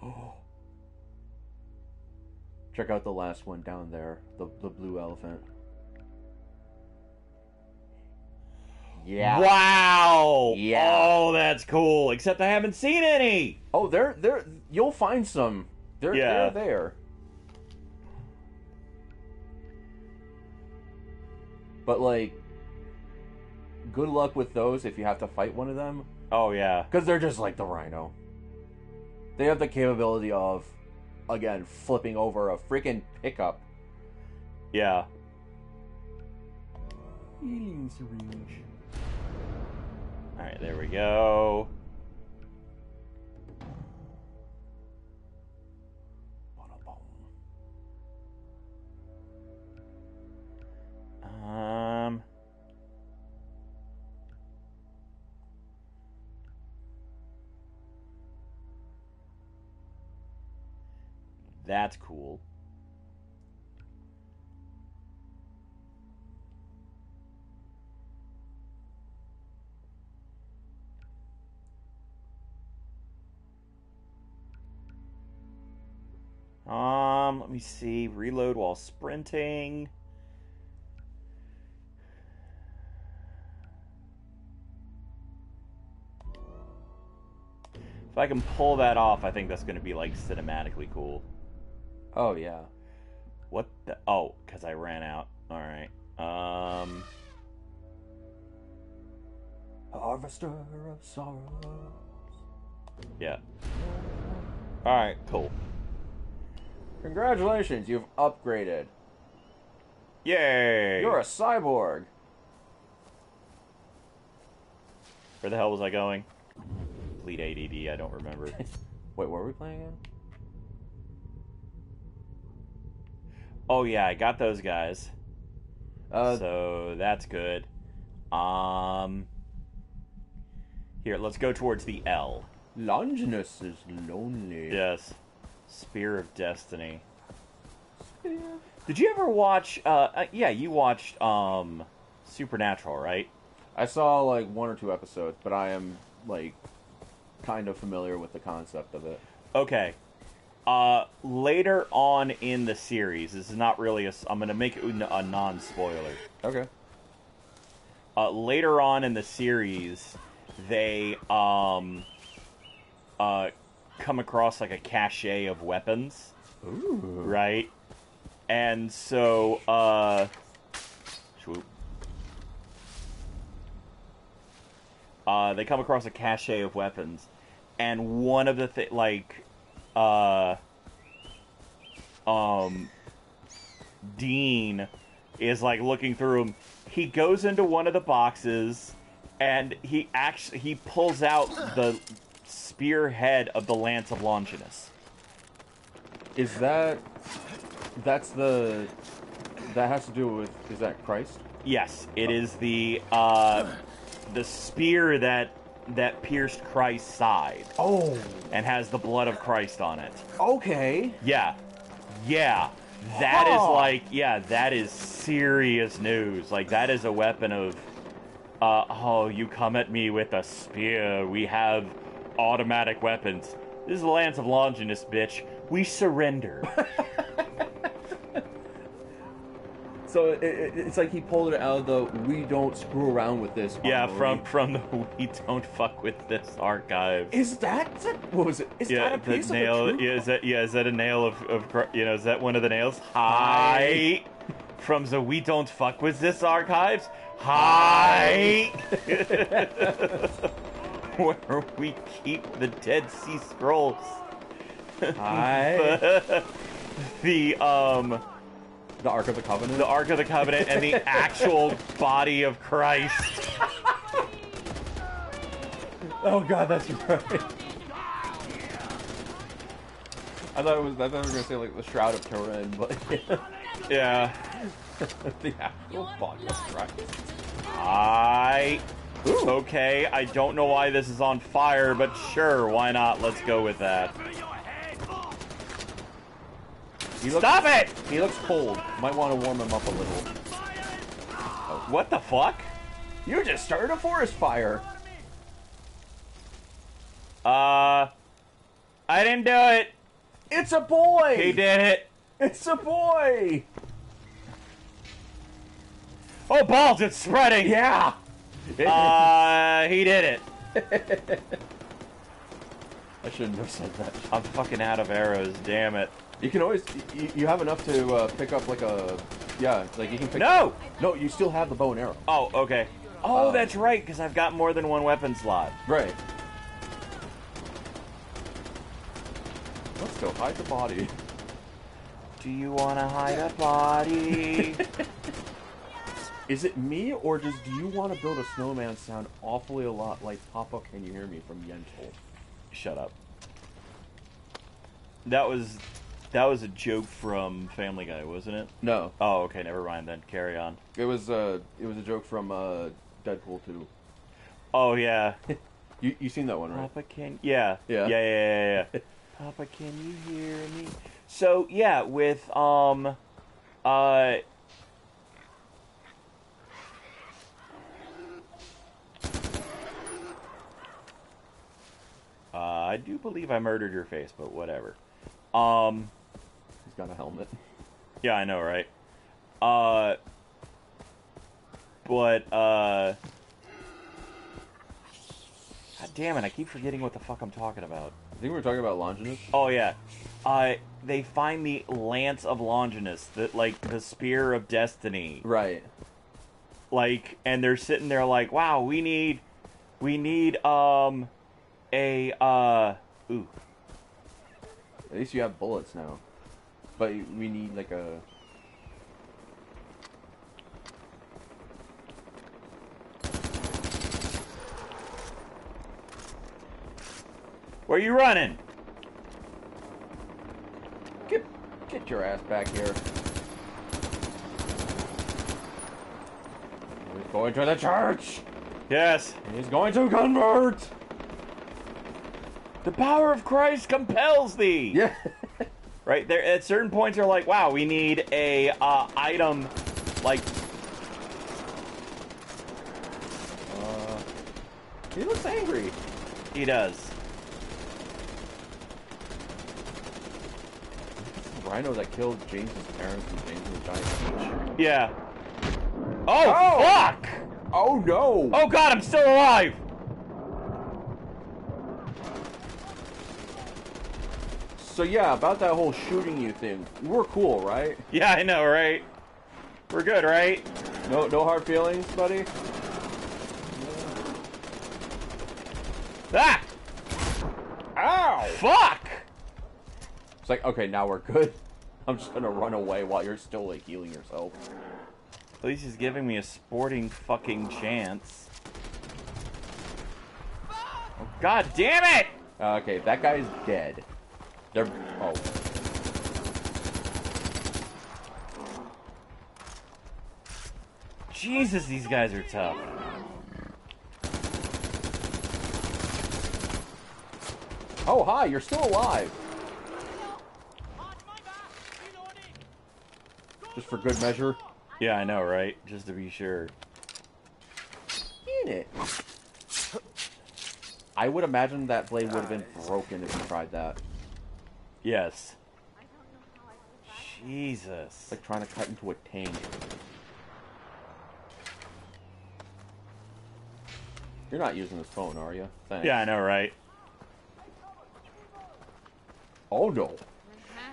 Speaker 1: Oh.
Speaker 2: check out the last one down there, the the blue elephant. Yeah.
Speaker 1: Wow.
Speaker 2: Yeah.
Speaker 1: Oh, that's cool. Except I haven't seen any.
Speaker 2: Oh, they're they're you'll find some. They're
Speaker 1: Yeah.
Speaker 2: they're there. But like good luck with those if you have to fight one of them
Speaker 1: Oh yeah.
Speaker 2: cuz they're just like the rhino. They have the capability of again flipping over a freaking pickup.
Speaker 1: Yeah.
Speaker 2: Healing syringe.
Speaker 1: All right, there we go. Um. That's cool. Um, let me see. Reload while sprinting. If I can pull that off, I think that's going to be like cinematically cool.
Speaker 2: Oh yeah.
Speaker 1: What the? Oh, because I ran out. All right. Um.
Speaker 2: Harvester of sorrows.
Speaker 1: Yeah. All right. Cool.
Speaker 2: Congratulations, you've upgraded.
Speaker 1: Yay!
Speaker 2: You're a cyborg.
Speaker 1: Where the hell was I going? Complete ADD. I don't remember.
Speaker 2: Wait, what were we playing again?
Speaker 1: oh yeah, I got those guys.
Speaker 2: Uh,
Speaker 1: so that's good. Um. Here, let's go towards the L.
Speaker 2: Longinus is lonely.
Speaker 1: Yes. Spear of Destiny. Did you ever watch? Uh, uh, yeah, you watched um, Supernatural, right?
Speaker 2: I saw like one or two episodes, but I am like kind of familiar with the concept of it.
Speaker 1: Okay. Uh, later on in the series, this is not really a. I'm going to make it a non-spoiler.
Speaker 2: Okay.
Speaker 1: Uh, later on in the series, they um, uh, come across like a cache of weapons,
Speaker 2: Ooh.
Speaker 1: right? And so, uh, swoop. Uh, they come across a cache of weapons, and one of the thi- like, uh, um, Dean is like looking through them. He goes into one of the boxes, and he actually he pulls out the spearhead of the Lance of Longinus.
Speaker 2: Is that that's the that has to do with is that Christ?
Speaker 1: Yes, it is the uh, the spear that that pierced Christ's side
Speaker 2: Oh,
Speaker 1: and has the blood of Christ on it.
Speaker 2: okay.
Speaker 1: Yeah, yeah, that is like yeah, that is serious news. Like that is a weapon of, uh, oh, you come at me with a spear. We have automatic weapons. This is the Lance of Longinus, bitch. We surrender.
Speaker 2: So it, it, it's like he pulled it out of the we don't screw around with this.
Speaker 1: yeah,
Speaker 2: armory.
Speaker 1: from from the we don't fuck with this archive.
Speaker 2: Is that what was it? Is
Speaker 1: yeah,
Speaker 2: that a
Speaker 1: the
Speaker 2: piece
Speaker 1: nail.
Speaker 2: of the
Speaker 1: Yeah,
Speaker 2: truth?
Speaker 1: is that yeah? Is that a nail of of you know? Is that one of the nails? Hi, from the we don't fuck with this archives. Hi, where we keep the Dead Sea Scrolls.
Speaker 2: Hi.
Speaker 1: the um,
Speaker 2: The Ark of the Covenant.
Speaker 1: the Ark of the Covenant and the actual body of Christ.
Speaker 2: Oh god, that's right. I thought it was. I thought we were gonna say like the Shroud of Turin, but
Speaker 1: Yeah.
Speaker 2: the actual body of Christ.
Speaker 1: I. Okay, I don't know why this is on fire, but sure, why not? Let's go with that.
Speaker 2: He looks,
Speaker 1: Stop it!
Speaker 2: He looks cold. Might want to warm him up a little.
Speaker 1: What the fuck?
Speaker 2: You just started a forest fire.
Speaker 1: Uh. I didn't do it.
Speaker 2: It's a boy.
Speaker 1: He did it.
Speaker 2: It's a boy.
Speaker 1: Oh, balls, it's spreading.
Speaker 2: Yeah.
Speaker 1: Uh, he did it.
Speaker 2: I shouldn't have said that.
Speaker 1: I'm fucking out of arrows, damn it.
Speaker 2: You can always. You, you have enough to uh, pick up like a. Yeah, like you can pick.
Speaker 1: No!
Speaker 2: No, you still have the bow and arrow.
Speaker 1: Oh, okay. Oh,
Speaker 2: Uh,
Speaker 1: that's right, because I've got more than one weapon slot.
Speaker 2: Right. Let's go hide the body.
Speaker 1: Do you want to hide a body?
Speaker 2: Is it me, or does do you want to build a snowman sound awfully a lot like Papa Can You Hear Me from Yentl?
Speaker 1: Shut up. That was that was a joke from Family Guy, wasn't it?
Speaker 2: No,
Speaker 1: Oh, okay, never mind then. Carry on.
Speaker 2: it was uh, it was a joke from uh, Deadpool 2.
Speaker 1: Oh yeah.
Speaker 2: You you seen that one, right?
Speaker 1: Papa can yeah.
Speaker 2: Yeah.
Speaker 1: Yeah, yeah, yeah, yeah. Papa can you hear me? So yeah, with um uh Uh, I do believe I murdered your face, but whatever. Um,
Speaker 2: He's got a helmet.
Speaker 1: yeah, I know, right? Uh, but uh, God damn it! I keep forgetting what the fuck I'm talking about.
Speaker 2: I think we were talking about Longinus.
Speaker 1: Oh yeah, uh, they find the lance of Longinus, that like the spear of destiny,
Speaker 2: Right.
Speaker 1: like, and they're sitting there like, wow, we need, we need um, a uh, ooh,
Speaker 2: At least you have bullets now. But we need like a.
Speaker 1: where are you running?
Speaker 2: Get get your ass back here. He's going to the church.
Speaker 1: Yes,
Speaker 2: He's going to convert.
Speaker 1: The power of Christ compels thee.
Speaker 2: Yeah.
Speaker 1: Right there, at certain points, they're like, wow, we need a uh, item, like
Speaker 2: Uh, he looks angry.
Speaker 1: he does.
Speaker 2: Rhino that killed James's parents and James the Giant Peach.
Speaker 1: Yeah. Oh,
Speaker 2: Oh!
Speaker 1: fuck!
Speaker 2: Oh no!
Speaker 1: Oh god, I'm still alive!
Speaker 2: So yeah, about that whole shooting you thing. We're cool, right?
Speaker 1: Yeah, I know, right? We're good, right?
Speaker 2: No, no hard feelings, buddy.
Speaker 1: Ah!
Speaker 2: Ow!
Speaker 1: Fuck!
Speaker 2: It's like, okay, now we're good. I'm just gonna run away while you're still like healing yourself.
Speaker 1: At least he's giving me a sporting fucking chance. Oh, god damn it!
Speaker 2: Okay, that guy's dead. They're oh.
Speaker 1: Jesus, these guys are tough.
Speaker 2: Oh hi, you're still alive. Just for good measure.
Speaker 1: Yeah, I know, right? Just to be sure.
Speaker 2: In it. I would imagine that blade would have been broken if you tried that.
Speaker 1: Yes. Jesus.
Speaker 2: It's like trying to cut into a tank. You're not using this phone, are you? Thanks.
Speaker 1: Yeah, I know, right?
Speaker 2: Oh no.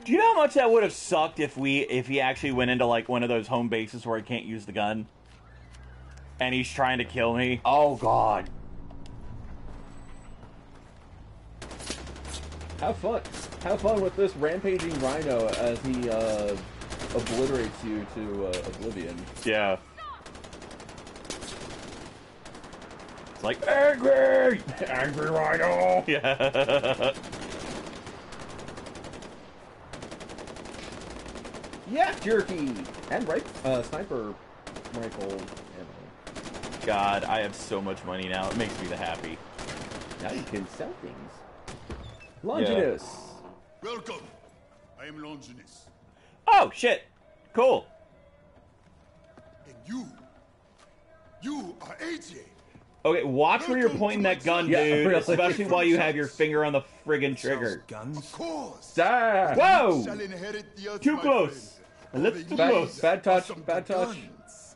Speaker 1: Do you know how much that would have sucked if we if he actually went into like one of those home bases where he can't use the gun? And he's trying to kill me?
Speaker 2: Oh god. Have fun. Have fun with this rampaging rhino as he uh obliterates you to uh, oblivion.
Speaker 1: Yeah. It's like angry, angry rhino. Yeah.
Speaker 2: Yeah, jerky and right uh, sniper rifle ammo.
Speaker 1: God, I have so much money now. It makes me the happy.
Speaker 2: Now you can sell things. Longinus.
Speaker 12: Welcome. I am Longinus.
Speaker 1: Oh shit! Cool.
Speaker 12: And you, you are Ajay.
Speaker 1: Okay, watch where you're pointing that gun,
Speaker 2: Yeah,
Speaker 1: dude.
Speaker 2: really.
Speaker 1: Especially while you have your finger on the friggin' trigger.
Speaker 12: Of course.
Speaker 2: Ah!
Speaker 1: Whoa!
Speaker 12: The earth,
Speaker 1: Too close. A little too
Speaker 12: they
Speaker 1: close.
Speaker 2: Bad touch, bad touch.
Speaker 12: guns.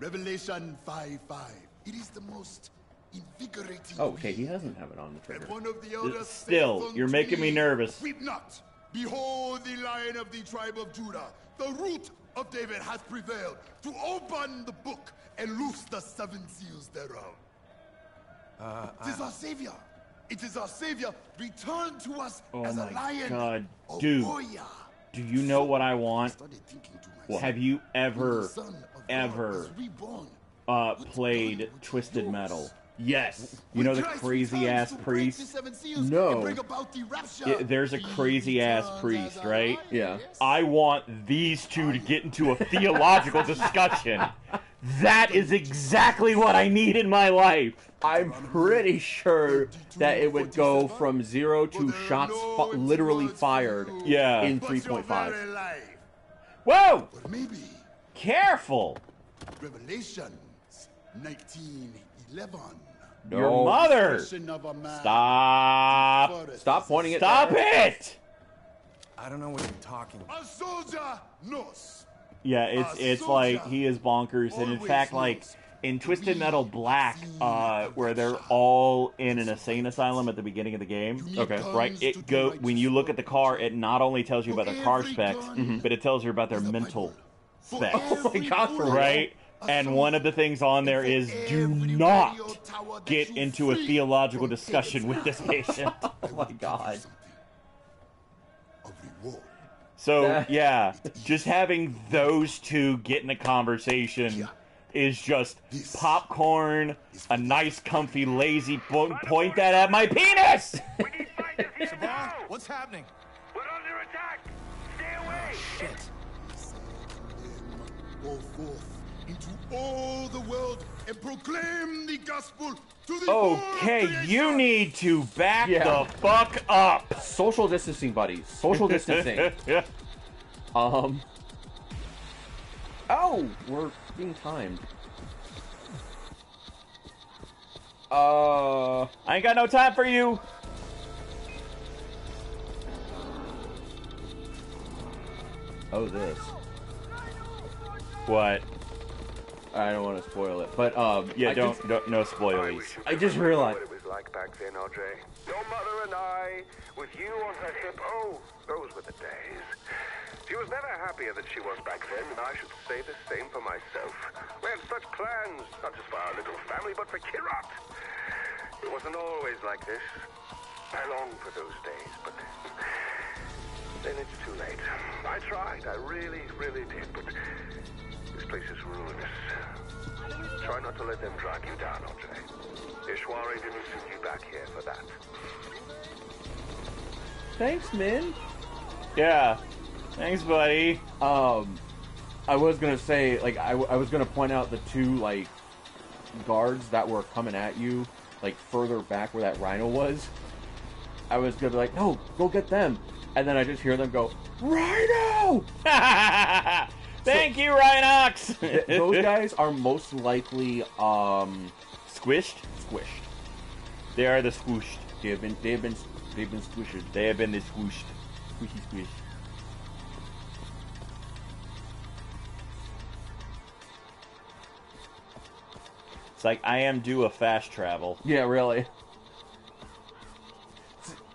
Speaker 12: Revelation 5 5. It is the most invigorating.
Speaker 2: Oh, okay, he doesn't have it on the
Speaker 12: And
Speaker 2: trigger.
Speaker 12: one of the elders
Speaker 1: Still, you're making me nervous.
Speaker 12: Weep not. Behold, the lion of the tribe of Judah, the root of David, has prevailed to open the book and loose the seven seals thereof.
Speaker 1: Uh,
Speaker 12: it is our savior. It is our savior returned to us
Speaker 1: Oh
Speaker 12: as a
Speaker 1: my
Speaker 12: lion.
Speaker 1: god, dude.
Speaker 12: Oya.
Speaker 1: Do you know what I want?
Speaker 12: Started thinking to myself,
Speaker 1: Have you ever,
Speaker 12: the Son of God
Speaker 1: ever uh, played Twisted Metal? Yes. You know the crazy ass priest?
Speaker 2: No.
Speaker 1: It, there's a crazy ass priest, right?
Speaker 2: Yeah.
Speaker 1: I want these two to get into a theological discussion. That is exactly what I need in my life.
Speaker 2: I'm pretty sure that it would go from zero to shots fu- literally fired
Speaker 1: yeah.
Speaker 2: in 3.5.
Speaker 1: Whoa! Careful!
Speaker 12: Revelations 19 no.
Speaker 1: Your mother. Stop.
Speaker 2: Stop pointing it.
Speaker 1: Stop it.
Speaker 13: I don't know what you're talking about.
Speaker 1: Yeah, it's it's like he is bonkers, and in fact, like in Twisted Metal Black, uh, where they're all in an insane asylum at the beginning of the game.
Speaker 2: Okay,
Speaker 1: right. It go when you look at the car, it not only tells you about their car specs,
Speaker 12: mm-hmm.
Speaker 1: but it tells you about their mental specs.
Speaker 2: Oh my god!
Speaker 1: Right
Speaker 12: a
Speaker 1: And one of the things on there
Speaker 12: And
Speaker 1: is
Speaker 12: for
Speaker 1: do not
Speaker 12: radio tower that
Speaker 1: get into a theological discussion with this patient.
Speaker 2: Oh my god.
Speaker 1: So yeah, just having those two get in a conversation is just popcorn, a nice, comfy, lazy po- point that at my penis.
Speaker 9: We need fighters here now!
Speaker 13: What's happening?
Speaker 9: We're under attack! Stay away!
Speaker 13: Shit.
Speaker 12: Go forth into all the world and proclaim the gospel to the
Speaker 1: Okay,
Speaker 12: whole
Speaker 1: you need to back
Speaker 2: Yeah.
Speaker 1: the fuck up.
Speaker 2: Social distancing, buddies. Social distancing. yeah. um. Oh, we're being timed. Uh.
Speaker 1: I ain't got no time for you.
Speaker 2: Oh, this.
Speaker 1: What?
Speaker 2: I don't want to spoil it, but um.
Speaker 1: Yeah,
Speaker 2: I
Speaker 1: don't, don't no
Speaker 9: I
Speaker 1: spoilers.
Speaker 9: you
Speaker 2: I just realized-
Speaker 9: What it was like back then, Ajay. Your mother and I, with you on her hip. Oh, those were the days. She was never happier than she was back then, and I should say the same for myself. We had such plans, not just for our little family, but for Kyrat. It wasn't always like this. I long for those days, but then it's too late. I tried, I really, really did, but this place is ruinous. Try not to let them drag you down, Ajay. Ishwari didn't send you back here for that.
Speaker 2: Thanks, Min.
Speaker 1: Yeah. Thanks, buddy.
Speaker 2: Um, I was gonna say, like, I, I was gonna point out the two like guards that were coming at you, like further back where that rhino was. I was gonna be like, no, go get them, and then I just hear them go, Rhino!
Speaker 1: Thank you, Rhinox.
Speaker 2: Th- Those guys are most likely um
Speaker 1: squished.
Speaker 2: squished.
Speaker 1: They are the squished.
Speaker 2: They have been, they have been, they've been squished.
Speaker 1: They have been the squished. Squishy squish. It's like I am due a fast travel.
Speaker 2: Yeah, really.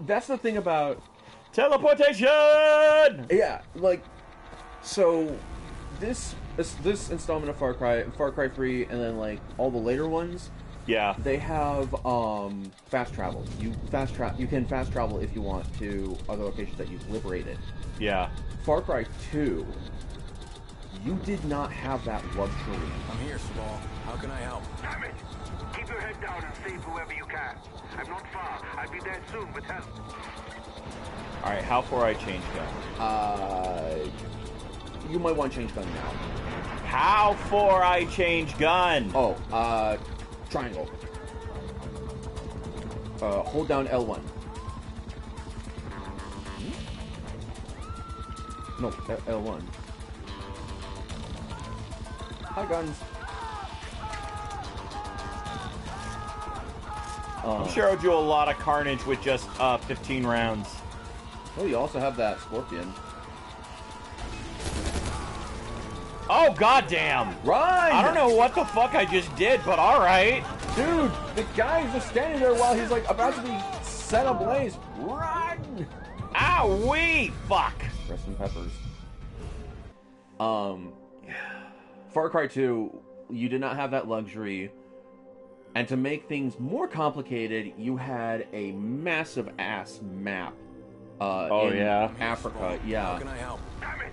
Speaker 2: That's the thing about
Speaker 1: Teleportation!
Speaker 2: Yeah, like so this this, this installment of Far Cry, Far Cry 3 and then like all the later ones,
Speaker 1: Yeah.
Speaker 2: they have um fast travel. You fast tra- you can fast travel if you want to other locations that you've liberated.
Speaker 1: Yeah.
Speaker 2: Far Cry 2 You did not have that luxury.
Speaker 13: I'm here, Sabal. How can I help?
Speaker 9: Damn it! Keep your head down and save whoever you can. I'm not far. I'll be there soon with help.
Speaker 1: All right, how far I change gun?
Speaker 2: Uh, you might want to change gun now.
Speaker 1: How far I change gun?
Speaker 2: Oh, uh, triangle. Uh, hold down L1. No, L- L1. Hi, guns.
Speaker 1: I'm
Speaker 2: Um,
Speaker 1: sure I'll do a lot of carnage with just uh, 15 rounds.
Speaker 2: Oh, you also have that scorpion.
Speaker 1: Oh goddamn!
Speaker 2: Run!
Speaker 1: I don't know what the fuck I just did, but all right.
Speaker 2: Dude, the guy is just standing there while he's like about to be set ablaze. Run!
Speaker 1: Ow wee! Fuck!
Speaker 2: Rest in peppers. Um, Far Cry 2, you did not have that luxury. And to make things more complicated, you had a massive ass map. Uh,
Speaker 1: Oh,
Speaker 2: in
Speaker 1: yeah?
Speaker 2: Africa, yeah.
Speaker 13: How can I help?
Speaker 2: Also,
Speaker 9: Head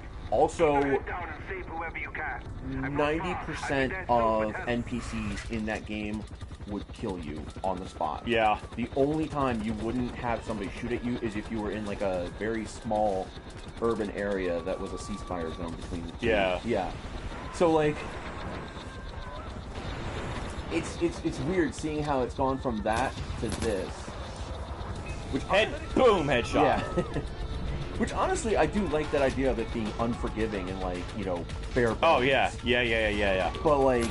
Speaker 9: down and save whoever you can. I'm not far. I'll be
Speaker 2: 90% of. NPCs in that game would kill you on the spot.
Speaker 1: Yeah.
Speaker 2: The only time you wouldn't have somebody shoot at you is if you were in like a very small urban area that was a ceasefire zone between the two.
Speaker 1: Yeah.
Speaker 2: Yeah. So like it's it's it's weird seeing how it's gone from that to this. Which
Speaker 1: Head boom headshot.
Speaker 2: yeah. Which honestly I do like that idea of it being unforgiving and like, you know, fair.
Speaker 1: Oh yeah, yeah, yeah, yeah, yeah, yeah.
Speaker 2: But like,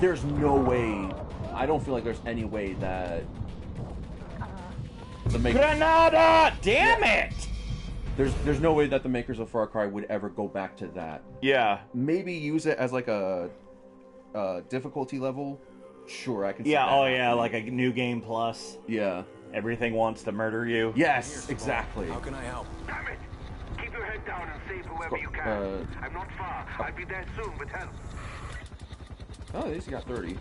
Speaker 2: there's no way. I don't feel like there's any way that the makers.
Speaker 1: Granada! Damn it!
Speaker 2: There's there's no way that the makers of Far Cry would ever go back to that.
Speaker 1: Yeah.
Speaker 2: Maybe use it as like a, a difficulty level. Sure, I can. see
Speaker 1: Yeah.
Speaker 2: that
Speaker 1: Oh yeah, like a new game plus.
Speaker 2: yeah.
Speaker 1: Everything wants to murder you.
Speaker 2: Yes, exactly.
Speaker 13: How can I help?
Speaker 9: Damn it! Keep your head down and save whoever you can.
Speaker 2: Uh,
Speaker 9: I'm not far. I'll be there soon with help.
Speaker 2: Oh, at least you got thirty.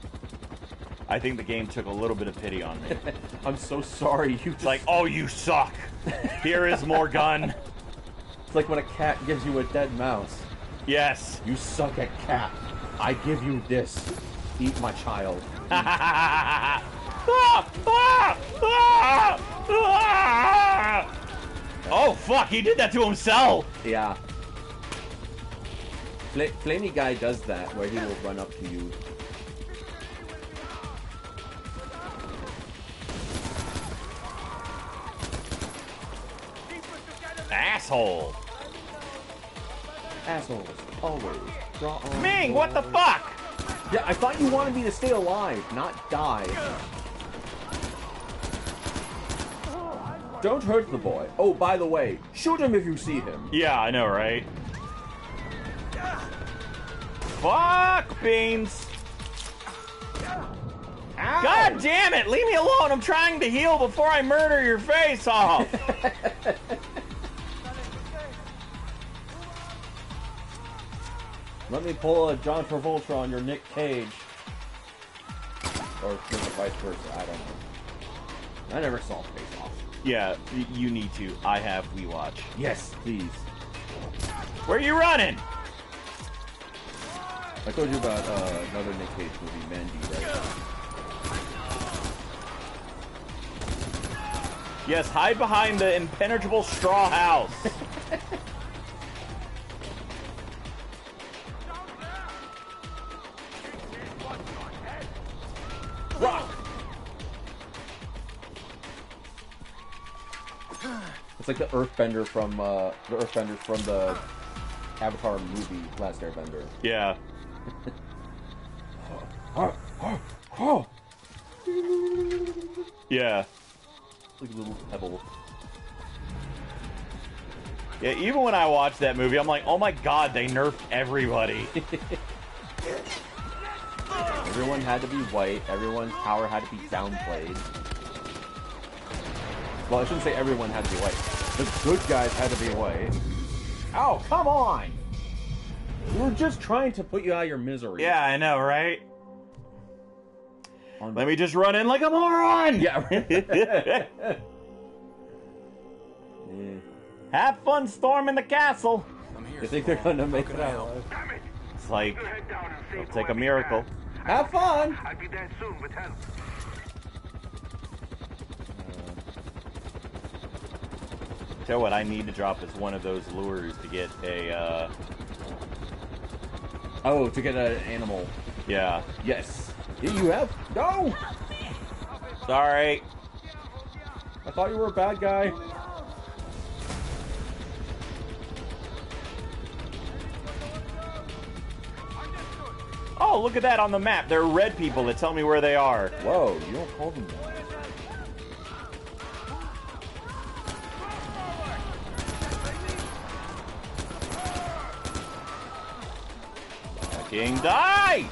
Speaker 1: I think the game took a little bit of pity on me.
Speaker 2: I'm so sorry. You
Speaker 1: It's like, oh, you suck. Here is more gun.
Speaker 2: It's like when a cat gives you a dead mouse.
Speaker 1: Yes.
Speaker 2: You suck at cat. I give you this. Eat my child.
Speaker 1: Oh fuck! He did that to himself.
Speaker 2: Yeah. Fla- Flamey Guy does that, where he will run up to you.
Speaker 1: Asshole.
Speaker 2: Assholes, always. Draw on
Speaker 1: Ming, what the fuck?
Speaker 2: Yeah, I thought you wanted me to stay alive, not die. Don't hurt the boy. Oh, by the way, shoot him if you see him.
Speaker 1: Yeah, I know, right? Fuck beans. God damn it! Leave me alone! I'm trying to heal before I murder your face off!
Speaker 2: Let me pull a John Travolta on your Nick Cage. Or vice versa, I don't know. I never saw Face.
Speaker 1: Yeah, you need to. I have We Watch.
Speaker 2: Yes, please.
Speaker 1: Where are you running?
Speaker 2: I told you about uh, another Nick Cage movie, Mandy, right?
Speaker 1: Yes, hide behind the impenetrable straw house.
Speaker 2: It's like the Earthbender from uh, the Earthbender from the Avatar movie Last Airbender.
Speaker 1: yeah.
Speaker 2: Oh, oh, oh.
Speaker 1: Yeah.
Speaker 2: Like a little pebble.
Speaker 1: Yeah, even when I watched that movie, I'm like, oh my god, they nerfed everybody.
Speaker 2: Everyone had to be white. Everyone's power had to be downplayed. Well, I shouldn't say everyone had to be white. The good guys had to be white. Oh, come on! We're just trying to put you out of your misery.
Speaker 1: yeah, I know, right? Let me just run in like a moron!
Speaker 2: Yeah. yeah.
Speaker 1: Have fun storming the castle.
Speaker 13: I'm here,
Speaker 2: You think they're gonna make it out?
Speaker 1: It's like it'll take a miracle.
Speaker 2: Have fun.
Speaker 9: I'll be there soon with help.
Speaker 1: Tell what I need to drop is one of those lures to get a. uh...
Speaker 2: Oh, to get an animal.
Speaker 1: Yeah.
Speaker 2: Yes. Here you have. No.
Speaker 1: Sorry.
Speaker 2: I thought you were a bad guy.
Speaker 1: Oh, look at that on the map. There are red people that tell me where they are.
Speaker 2: Whoa, you don't call them that.
Speaker 1: King die!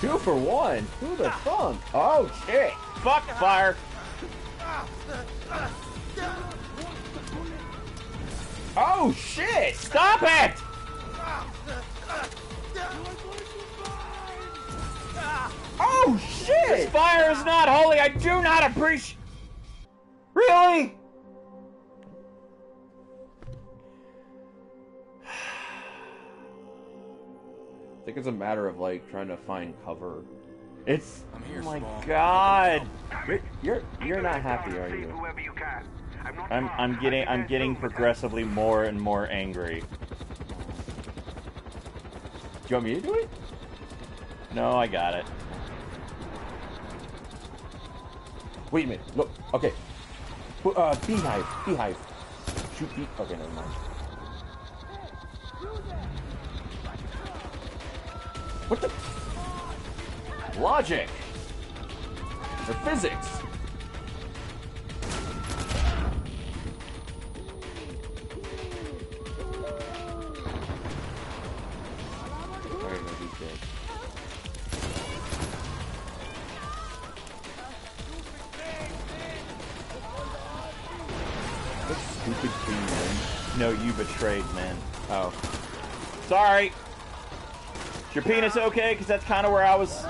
Speaker 2: Two for one. Who the fuck? Oh shit.
Speaker 1: Fuck fire.
Speaker 2: Oh shit.
Speaker 1: Stop it!
Speaker 2: Oh shit!
Speaker 1: This fire is not holy. I do not appreciate. Really?
Speaker 2: It's a matter of like trying to find cover.
Speaker 1: It's.
Speaker 13: I'm here,
Speaker 1: oh my
Speaker 13: Sabal.
Speaker 1: god.
Speaker 2: You're you're, you're not happy, are you?
Speaker 9: You can. I'm not
Speaker 1: I'm. I'm getting I'm getting
Speaker 9: soon with help.
Speaker 1: progressively more and more angry.
Speaker 2: Do you want me to do it?
Speaker 1: No, I got it.
Speaker 2: Wait a minute. Look. Okay. Uh, beehive. Beehive. Shoot bee. Okay, never mind. What the? Logic. Or physics. Alright, no, he's dead. Stupid thing, man?
Speaker 1: No, you betrayed, man.
Speaker 2: Oh.
Speaker 1: Sorry. Is your penis okay? Because that's kind of where I was.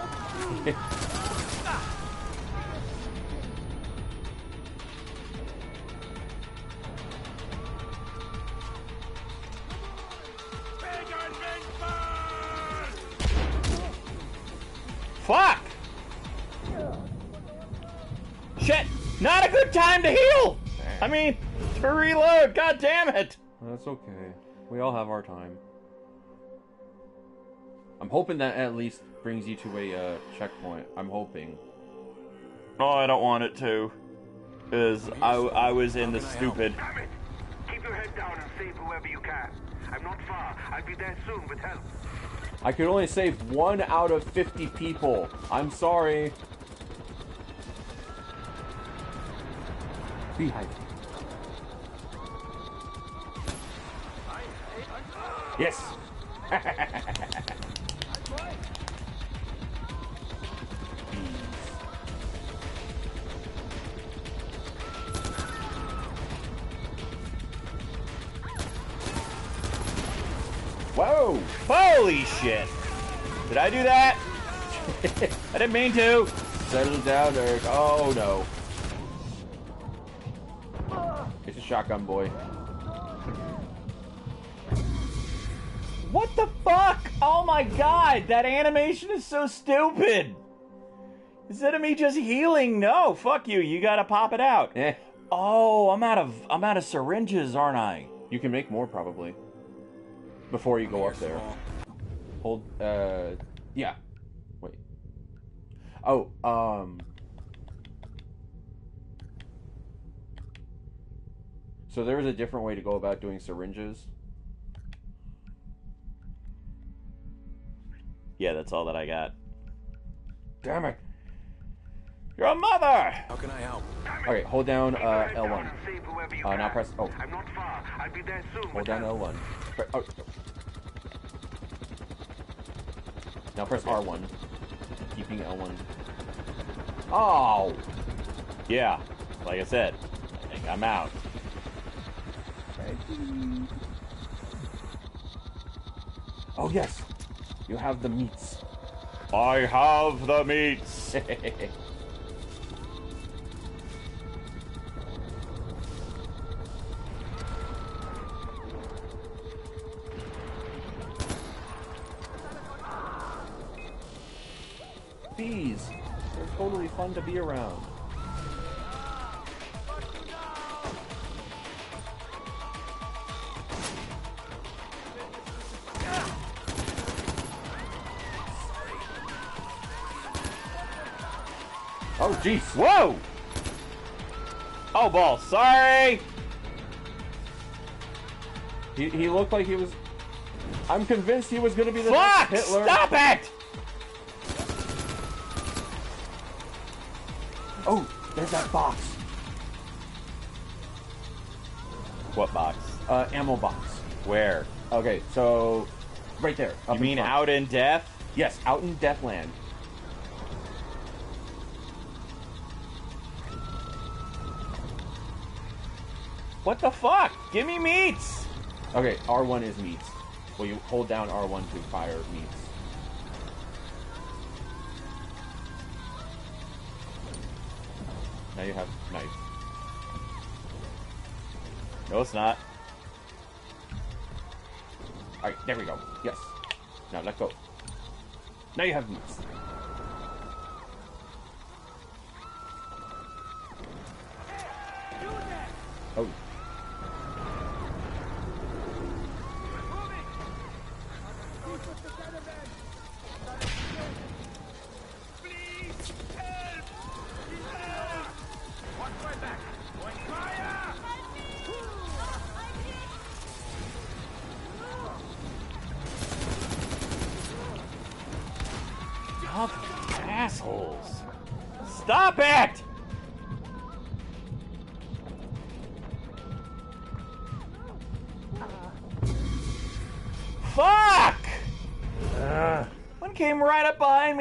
Speaker 1: Fuck! Shit! Not a good time to heal! I mean, to reload, god damn it!
Speaker 2: That's okay. We all have our time. I'm hoping that at least brings you to a uh, checkpoint. I'm hoping.
Speaker 1: Oh, I don't want it to. Because I, I was in the stupid.
Speaker 9: Damn it! Keep your head down and save whoever you can. I'm not far. I'll be there soon with help.
Speaker 2: I could only save one out of 50 people. I'm sorry. Be Beehive. Yes.
Speaker 1: Whoa! Holy shit! Did I do that? I didn't mean to.
Speaker 2: Settle down, Eric. Oh no. It's a shotgun boy.
Speaker 1: What the fuck? Oh my god, that animation is so stupid. Instead of me just healing, no, fuck you. You gotta pop it out.
Speaker 2: Eh.
Speaker 1: Oh, I'm out of I'm out of syringes, aren't I?
Speaker 2: You can make more probably. Before you go up there. Hold uh yeah. Wait. Oh, um So there is a different way to go about doing syringes.
Speaker 1: Yeah, that's all that I got.
Speaker 2: Damn it.
Speaker 1: Your mother!
Speaker 13: How can I help?
Speaker 2: Okay, hold down uh L1.
Speaker 9: and save whoever you
Speaker 2: Uh, now press oh,
Speaker 9: I'm not far. I'll be there soon
Speaker 2: hold down. L1. Pre- oh. Now press R1. Keeping L1. Oh!
Speaker 1: Yeah, like I said, I think I'm out.
Speaker 2: Oh yes! You have the meats.
Speaker 1: I have the meats.
Speaker 2: be around. Oh, jeez.
Speaker 1: Whoa! Oh, ball. Sorry.
Speaker 2: He, he looked like he was. I'm convinced he was going to be the
Speaker 1: Fuck!
Speaker 2: next Hitler.
Speaker 1: Stop it!
Speaker 2: Oh, there's that box.
Speaker 1: What box?
Speaker 2: Uh, ammo box.
Speaker 1: Where?
Speaker 2: Okay, so right there. up
Speaker 1: You mean
Speaker 2: front.
Speaker 1: out in death?
Speaker 2: Yes, out in Deathland.
Speaker 1: What the fuck? Give me meats!
Speaker 2: Okay, R1 is meats. Well, you hold down R1 to fire meats. You have knife.
Speaker 1: No, it's not.
Speaker 2: Alright, there we go. Yes. Now let go. Now you have meats.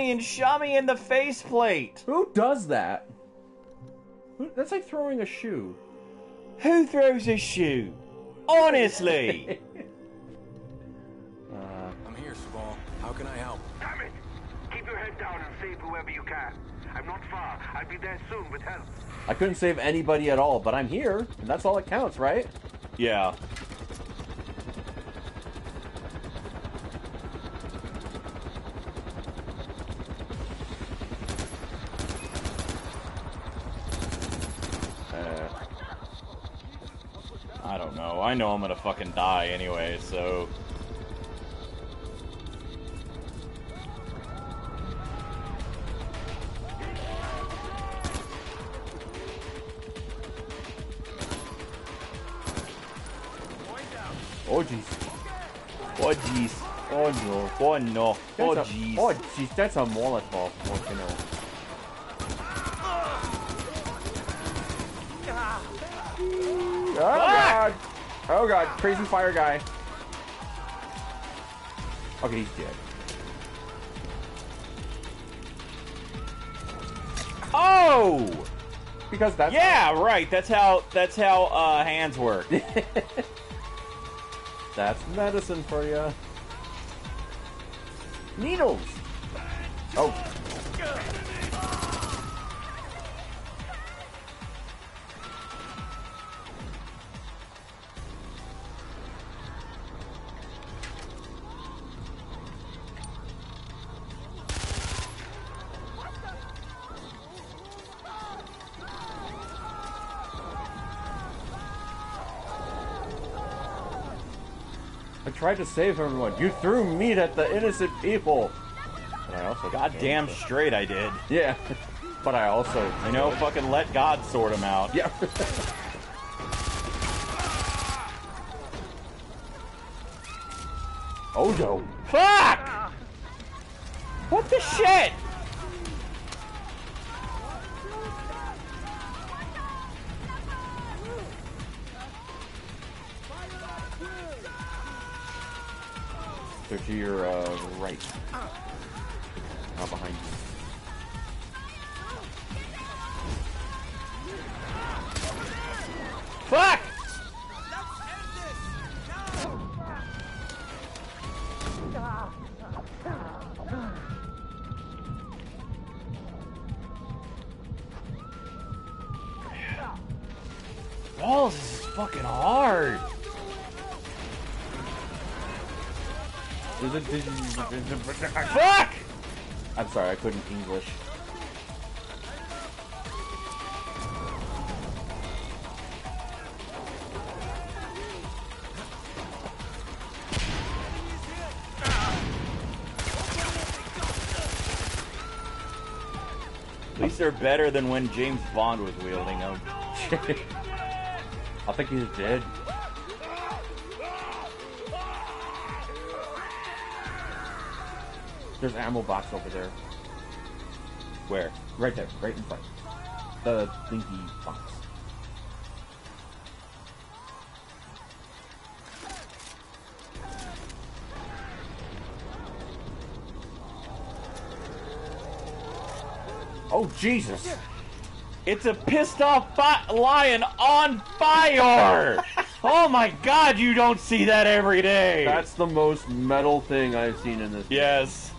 Speaker 1: Up and shot me in the faceplate.
Speaker 2: Who does that? That's like throwing a shoe.
Speaker 1: Who throws a shoe? Honestly.
Speaker 2: Uh,
Speaker 13: I'm here, Sabal. How can I help?
Speaker 9: Damn it! Keep your head down and save whoever you can. I'm not far. I'll be there soon with help.
Speaker 2: I couldn't save anybody at all, but I'm here, and that's all that counts, right?
Speaker 1: yeah.
Speaker 2: Uh,
Speaker 1: I don't know. I know I'm gonna fucking die anyway, so.
Speaker 2: oh jeez.
Speaker 1: Oh jeez. Oh no. Oh no. Oh jeez.
Speaker 2: Oh jeez, that's a Molotov. What you know. Ah! Oh god! Oh god, crazy fire guy. Okay, he's dead.
Speaker 1: Oh!
Speaker 2: Because that's
Speaker 1: Yeah, right. That's how that's how uh, hands work.
Speaker 2: That's medicine for you. Needles. Oh. Tried to save everyone. You threw meat at the innocent people. But I also
Speaker 1: Goddamn straight I did.
Speaker 2: Yeah. But I also
Speaker 1: You know, fucking let God sort him out.
Speaker 2: Yeah. oh no.
Speaker 1: Fuck! What the shit?
Speaker 2: I'm sorry, I couldn't English.
Speaker 1: At least they're better than when James Bond was wielding them.
Speaker 2: I think he's dead. There's an ammo box over there.
Speaker 1: Where?
Speaker 2: Right there, right in front. The blinky box. Oh Jesus!
Speaker 1: It's a pissed off lion on fire! oh my god, you don't see that every day!
Speaker 2: That's the most metal thing I've seen in this.
Speaker 1: Yes.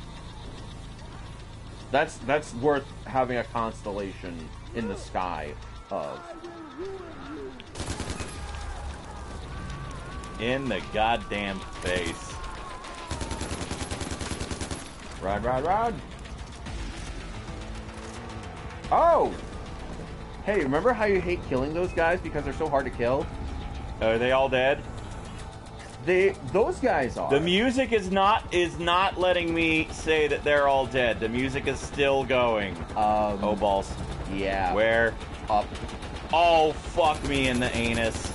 Speaker 2: That's that's worth having a constellation in the sky of.
Speaker 1: In the goddamn face.
Speaker 2: Ride, ride, ride. Oh! Hey, remember how you hate killing those guys because they're so hard to kill?
Speaker 1: Are they all dead?
Speaker 2: They those guys are.
Speaker 1: The music is not is not letting me say that they're all dead. The music is still going.
Speaker 2: Um,
Speaker 1: oh balls.
Speaker 2: Yeah.
Speaker 1: Where?
Speaker 2: Up.
Speaker 1: Oh fuck me in the anus.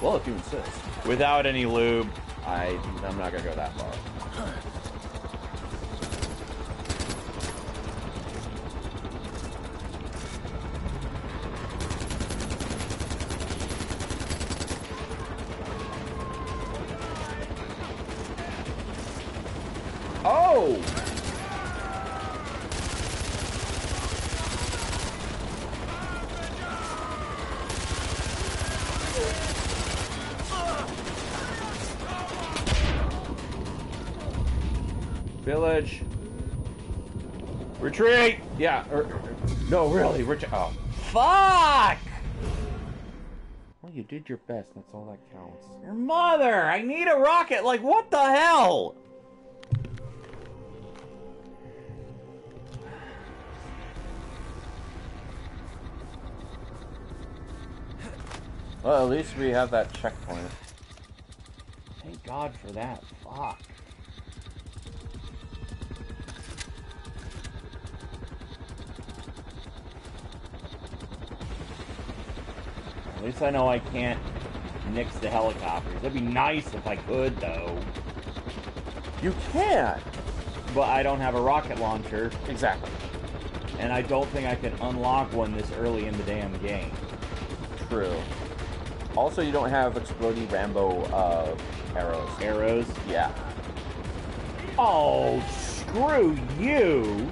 Speaker 2: Well, if you insist.
Speaker 1: Without any lube.
Speaker 2: I I'm not gonna go that far. Oh! Village.
Speaker 1: Retreat!
Speaker 2: Yeah, or, or- no, really, retreat. Oh.
Speaker 1: Fuck!
Speaker 2: Well, you did your best. That's all that counts.
Speaker 1: Your mother! I need a rocket! Like, what the hell?
Speaker 2: Well, at least we have that checkpoint. Thank God for that. Fuck.
Speaker 1: At least I know I can't nix the helicopters. It'd be nice if I could, though.
Speaker 2: You can.
Speaker 1: But I don't have a rocket launcher,
Speaker 2: Exactly.
Speaker 1: and I don't think I can unlock one this early in the damn game.
Speaker 2: True. Also, you don't have exploding Rambo uh, arrows.
Speaker 1: Arrows?
Speaker 2: Yeah.
Speaker 1: Oh, screw you!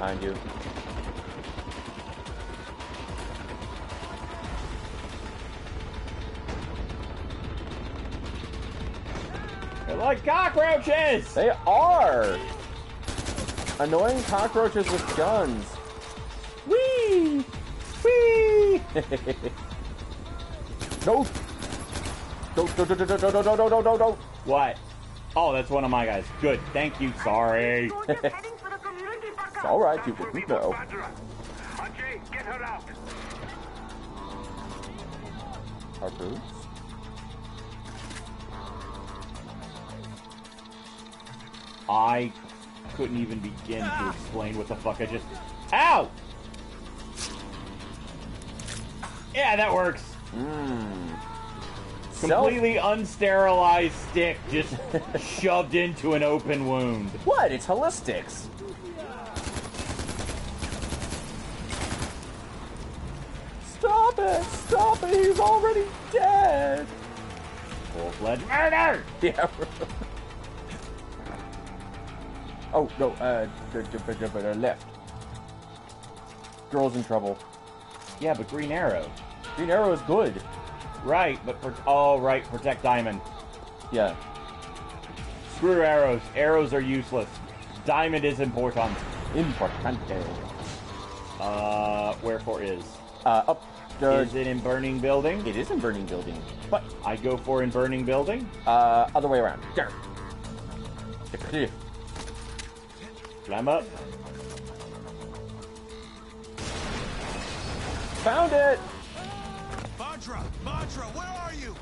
Speaker 2: Behind you.
Speaker 1: They're like cockroaches!
Speaker 2: They are! Annoying cockroaches with guns.
Speaker 1: Whee! Whee!
Speaker 2: no! No, no, no, no, no, no, no, no, no, no, no.
Speaker 1: What? Oh, that's one of my guys. Good. Thank you. Sorry.
Speaker 2: It's alright, you didn't know.
Speaker 9: Ajay, get her out.
Speaker 2: Our boots?
Speaker 1: I couldn't even begin to explain what the fuck I just. Ow! Yeah, that works.
Speaker 2: Mmm.
Speaker 1: Completely unsterilized stick just shoved into an open wound.
Speaker 2: What? It's holistics. Stop it! Stop it! He's already dead!
Speaker 1: Full-fledged murder!
Speaker 2: Yeah. oh, no, uh, left. Girl's in trouble.
Speaker 1: Yeah, but Green Arrow.
Speaker 2: Green Arrow is good.
Speaker 1: Right, but for oh right, protect Diamond.
Speaker 2: Yeah.
Speaker 1: Screw arrows. Arrows are useless. Diamond is important.
Speaker 2: Importante.
Speaker 1: Uh, wherefore is.
Speaker 2: Uh, up. Uh,
Speaker 1: Is it in burning building?
Speaker 2: It is in burning building.
Speaker 1: But I go for in burning building.
Speaker 2: Uh, other way around. There. There.
Speaker 1: Climb up.
Speaker 2: Found it.
Speaker 12: Bhadra, Bhadra, where are you?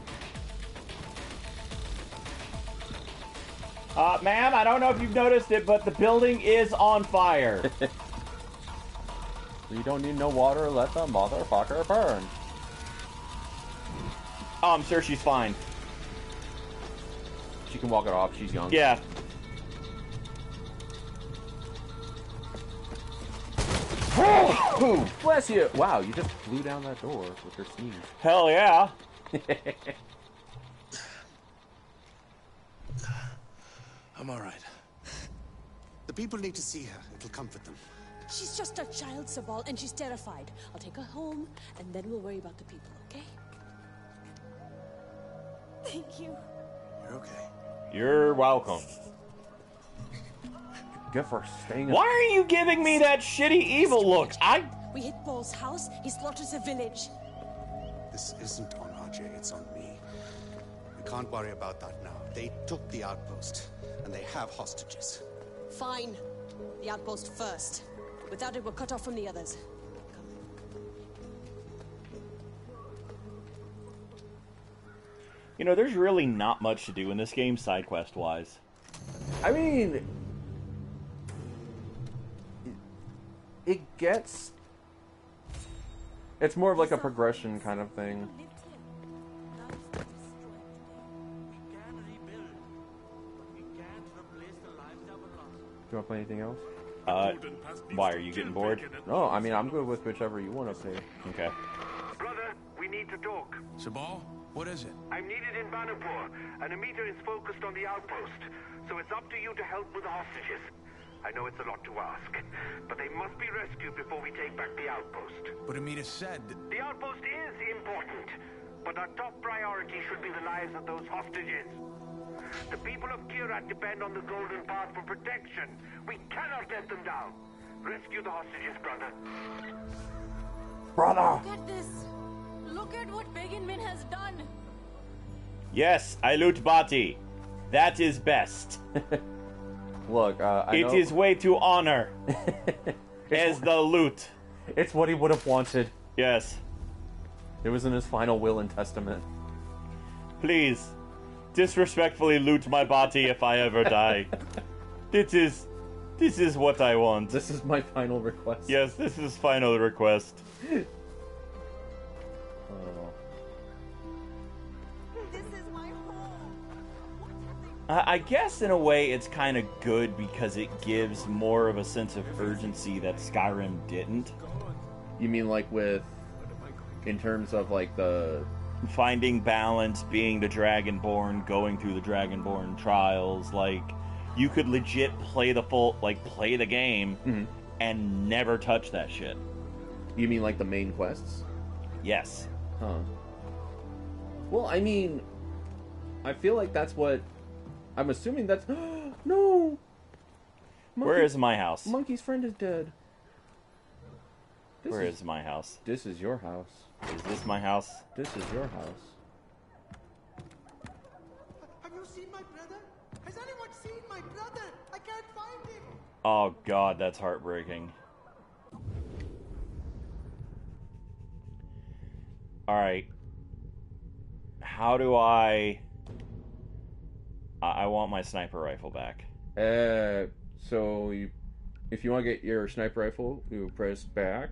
Speaker 1: Uh, ma'am, I don't know if you've noticed it, but the building is on fire.
Speaker 2: We don't need no water. Let the motherfucker burn.
Speaker 1: oh, I'm sure she's fine.
Speaker 2: She can walk it off. She's young.
Speaker 1: Yeah.
Speaker 2: Ooh, bless you. Wow, you just flew down that door with your sneeze.
Speaker 1: Hell yeah.
Speaker 10: I'm all right. The people need to see her. It'll comfort them.
Speaker 5: She's just a child, Sabal, and she's terrified. I'll take her home, and then we'll worry about the people, okay? Thank you.
Speaker 10: You're okay.
Speaker 1: You're welcome.
Speaker 2: Good for staying.
Speaker 1: Why are you giving me that shitty evil look? I
Speaker 5: We hit Paul's house, he slaughters a village.
Speaker 10: This isn't on Ajay, it's on me. We can't worry about that now. They took the outpost, and they have hostages.
Speaker 5: Fine. The outpost first. Without it, we're cut off from the others.
Speaker 1: You know, there's really not much to do in this game, side quest wise.
Speaker 2: I mean, it gets. It's more of like a progression kind of thing. Do you want to play anything else?
Speaker 1: Uh, why are you getting bored?
Speaker 2: No, I mean I'm good with whichever you want to play.
Speaker 1: Okay.
Speaker 9: Brother, we need to talk.
Speaker 13: Sabal, what is it?
Speaker 9: I'm needed in Banapur, and Amita is focused on the outpost. So it's up to you to help with the hostages. I know it's a lot to ask, but they must be rescued before we take back the outpost.
Speaker 13: But Amita said that...
Speaker 9: The outpost is important, but our top priority should be the lives of those hostages. The people of Kyrat depend on the Golden Path for protection. We cannot let them down. Rescue the hostages, brother.
Speaker 1: Brother!
Speaker 6: Look at this. Look at what Pagan Min has done.
Speaker 1: Yes, I loot Bati. That is best.
Speaker 2: Look, uh, I
Speaker 1: It
Speaker 2: know-
Speaker 1: is way to honor as the loot.
Speaker 2: It's what he would have wanted.
Speaker 1: Yes.
Speaker 2: It was in his final will and testament.
Speaker 1: Please, disrespectfully loot my body if I ever die. this is, this is what I want.
Speaker 2: This is my final request.
Speaker 1: Yes, this is final request.
Speaker 2: Oh.
Speaker 6: This is my.
Speaker 1: I I guess in a way it's kind of good because it gives more of a sense of urgency that Skyrim didn't.
Speaker 2: You mean like with, in terms of like the
Speaker 1: finding balance, being the Dragonborn, going through the Dragonborn trials, like you could legit play the full, like play the game mm-hmm. and never touch that shit.
Speaker 2: You mean like the main quests?
Speaker 1: Yes.
Speaker 2: Huh. Well, I mean, I feel like that's what. I'm assuming that's. no!
Speaker 1: Where is my house?
Speaker 2: Monkey's friend is dead. This
Speaker 1: Where is my house?
Speaker 2: This is your house.
Speaker 1: Is this my house?
Speaker 2: This is your house.
Speaker 12: Have you seen my brother? Has anyone seen my brother? I can't find him.
Speaker 1: Oh god, that's heartbreaking. Alright. How do I. I I want my sniper rifle back.
Speaker 2: Uh, so you, if you want to get your sniper rifle, you press back.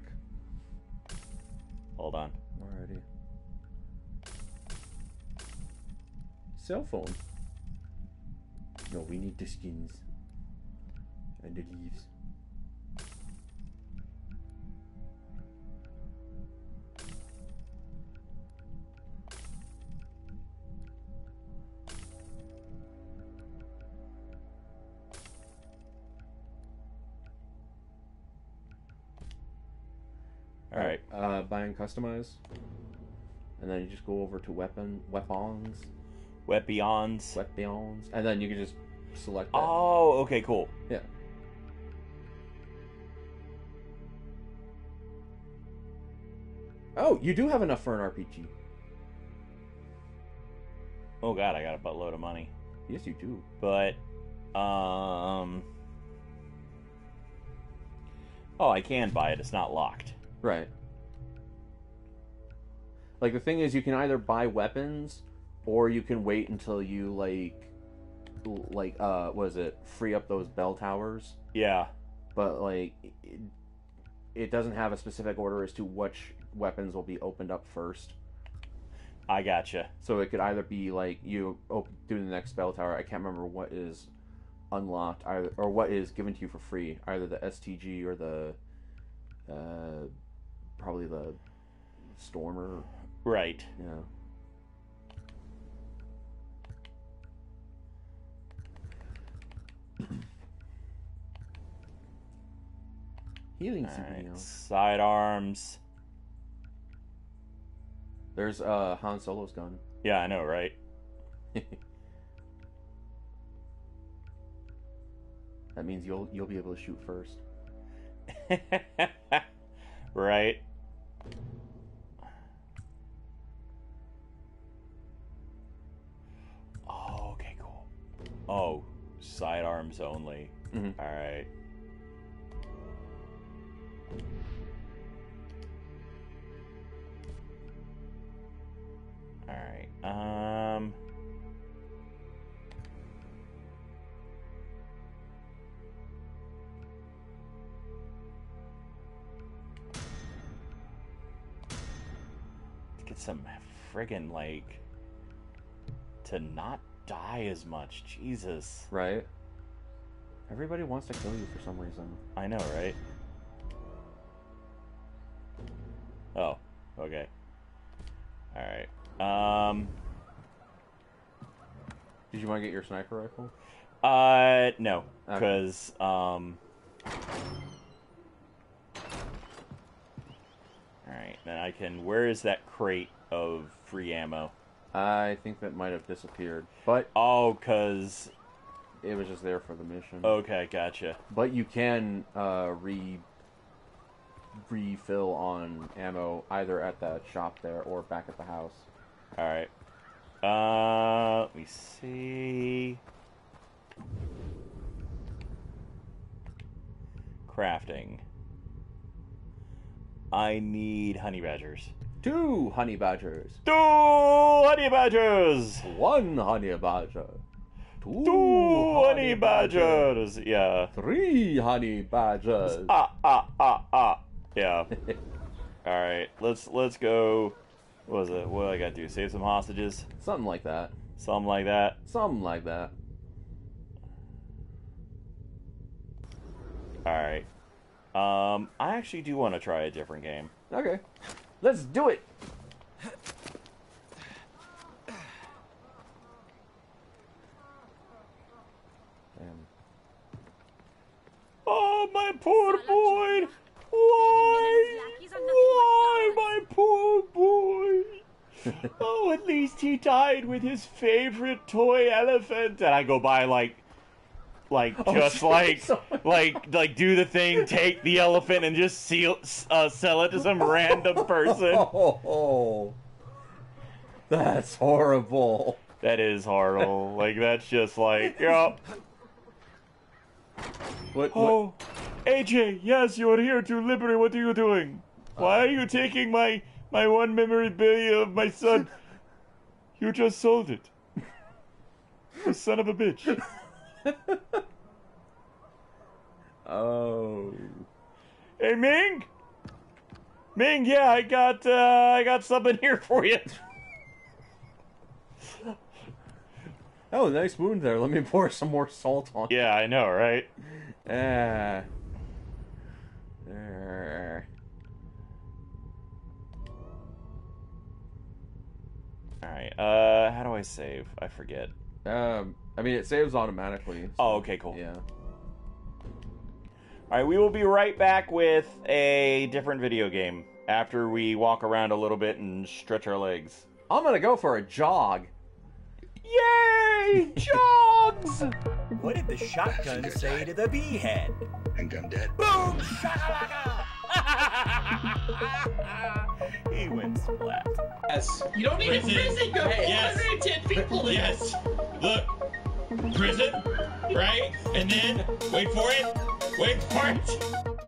Speaker 1: Hold on.
Speaker 2: Alrighty. Cell phone. No, we need the skins. And the leaves.
Speaker 1: Alright.
Speaker 2: Uh, buy and customize. And then you just go over to weapon, weapons,
Speaker 1: Weapons.
Speaker 2: weapons, and then you can just select that.
Speaker 1: Oh, okay, cool.
Speaker 2: Yeah. Oh, you do have enough for an RPG.
Speaker 1: Oh god, I got a buttload of money.
Speaker 2: Yes, you do.
Speaker 1: But, um, oh, I can buy it. It's not locked.
Speaker 2: Right. Like the thing is, you can either buy weapons, or you can wait until you like, like uh, was it free up those bell towers?
Speaker 1: Yeah.
Speaker 2: But like, it, it doesn't have a specific order as to which weapons will be opened up first.
Speaker 1: I gotcha.
Speaker 2: So it could either be like you op- do the next bell tower. I can't remember what is unlocked either, or what is given to you for free. Either the STG or the, uh, probably the Stormer.
Speaker 1: Right.
Speaker 2: Yeah. Healing
Speaker 1: Alright,
Speaker 2: CPO.
Speaker 1: Sidearms.
Speaker 2: There's uh Han Solo's gun.
Speaker 1: Yeah, I know, right?
Speaker 2: That means you'll you'll be able to shoot first.
Speaker 1: right. Oh, sidearms only.
Speaker 2: Mhm.
Speaker 1: All right. All right. Um. Get some friggin' like to not die as much. Jesus.
Speaker 2: Right. Everybody wants to kill you for some reason.
Speaker 1: I know, right? Oh, okay. All right. Um.
Speaker 2: Did you want to get your sniper rifle?
Speaker 1: Uh, no,
Speaker 2: Okay.
Speaker 1: because um. All right, then I can. Where is that crate of free ammo?
Speaker 2: I think that might have disappeared, but
Speaker 1: Oh, cause
Speaker 2: it was just there for the mission.
Speaker 1: okay, gotcha.
Speaker 2: But you can uh, re refill on ammo either at the shop there or back at the house.
Speaker 1: All right. Uh, let me see. Crafting. I need honey badgers.
Speaker 2: Two honey badgers.
Speaker 1: Two honey badgers.
Speaker 2: One honey badger. Two,
Speaker 1: Two honey badgers. Yeah.
Speaker 2: Three honey badgers.
Speaker 1: Ah ah ah ah. Yeah. All right. Let's let's go. What was it? What do I got to do? Save some hostages.
Speaker 2: Something like that.
Speaker 1: Something like that.
Speaker 2: Something like that.
Speaker 1: All right. Um, I actually do want to try a different game.
Speaker 2: Okay. Let's do it. Damn.
Speaker 1: Oh, my poor boy! Why? Why, my poor boy? oh, at least he died with his favorite toy elephant. And I go by like, like
Speaker 2: Oh,
Speaker 1: just
Speaker 2: shit.
Speaker 1: like, like, like do the thing, take the elephant, and just seal, uh, sell it to some random person.
Speaker 2: Oh, that's horrible.
Speaker 1: That is horrible. like that's just like, yup.
Speaker 2: What?
Speaker 1: Oh, AJ, yes, you are here to liberate. What are you doing? Why are you taking my my one memory memorabilia of my son? You just sold it. You son of a bitch.
Speaker 2: Oh.
Speaker 1: Hey Ming. Ming, yeah, I got uh, I got something here for you.
Speaker 2: Oh, nice wound there. Let me pour some more salt on.
Speaker 1: Yeah, I know, right?
Speaker 2: Ah. There.
Speaker 1: All right. Uh, how do I save? I forget.
Speaker 2: Um, I mean, it saves automatically. so-
Speaker 1: Oh, okay, cool.
Speaker 2: Yeah.
Speaker 1: All right, we will be right back with a different video game after we walk around a little bit and stretch our legs.
Speaker 2: I'm gonna go for a jog.
Speaker 1: Yay! Jogs!
Speaker 14: What did the shotgun say to the beehead?
Speaker 12: Think I'm dead.
Speaker 14: Boom! Shakalaka!
Speaker 15: he went splat.
Speaker 1: Yes.
Speaker 16: You don't need a prison. You
Speaker 1: Yes.
Speaker 16: 410 people in.
Speaker 1: Yes. Look. Prison. Right? And then, wait for it. Wait for it.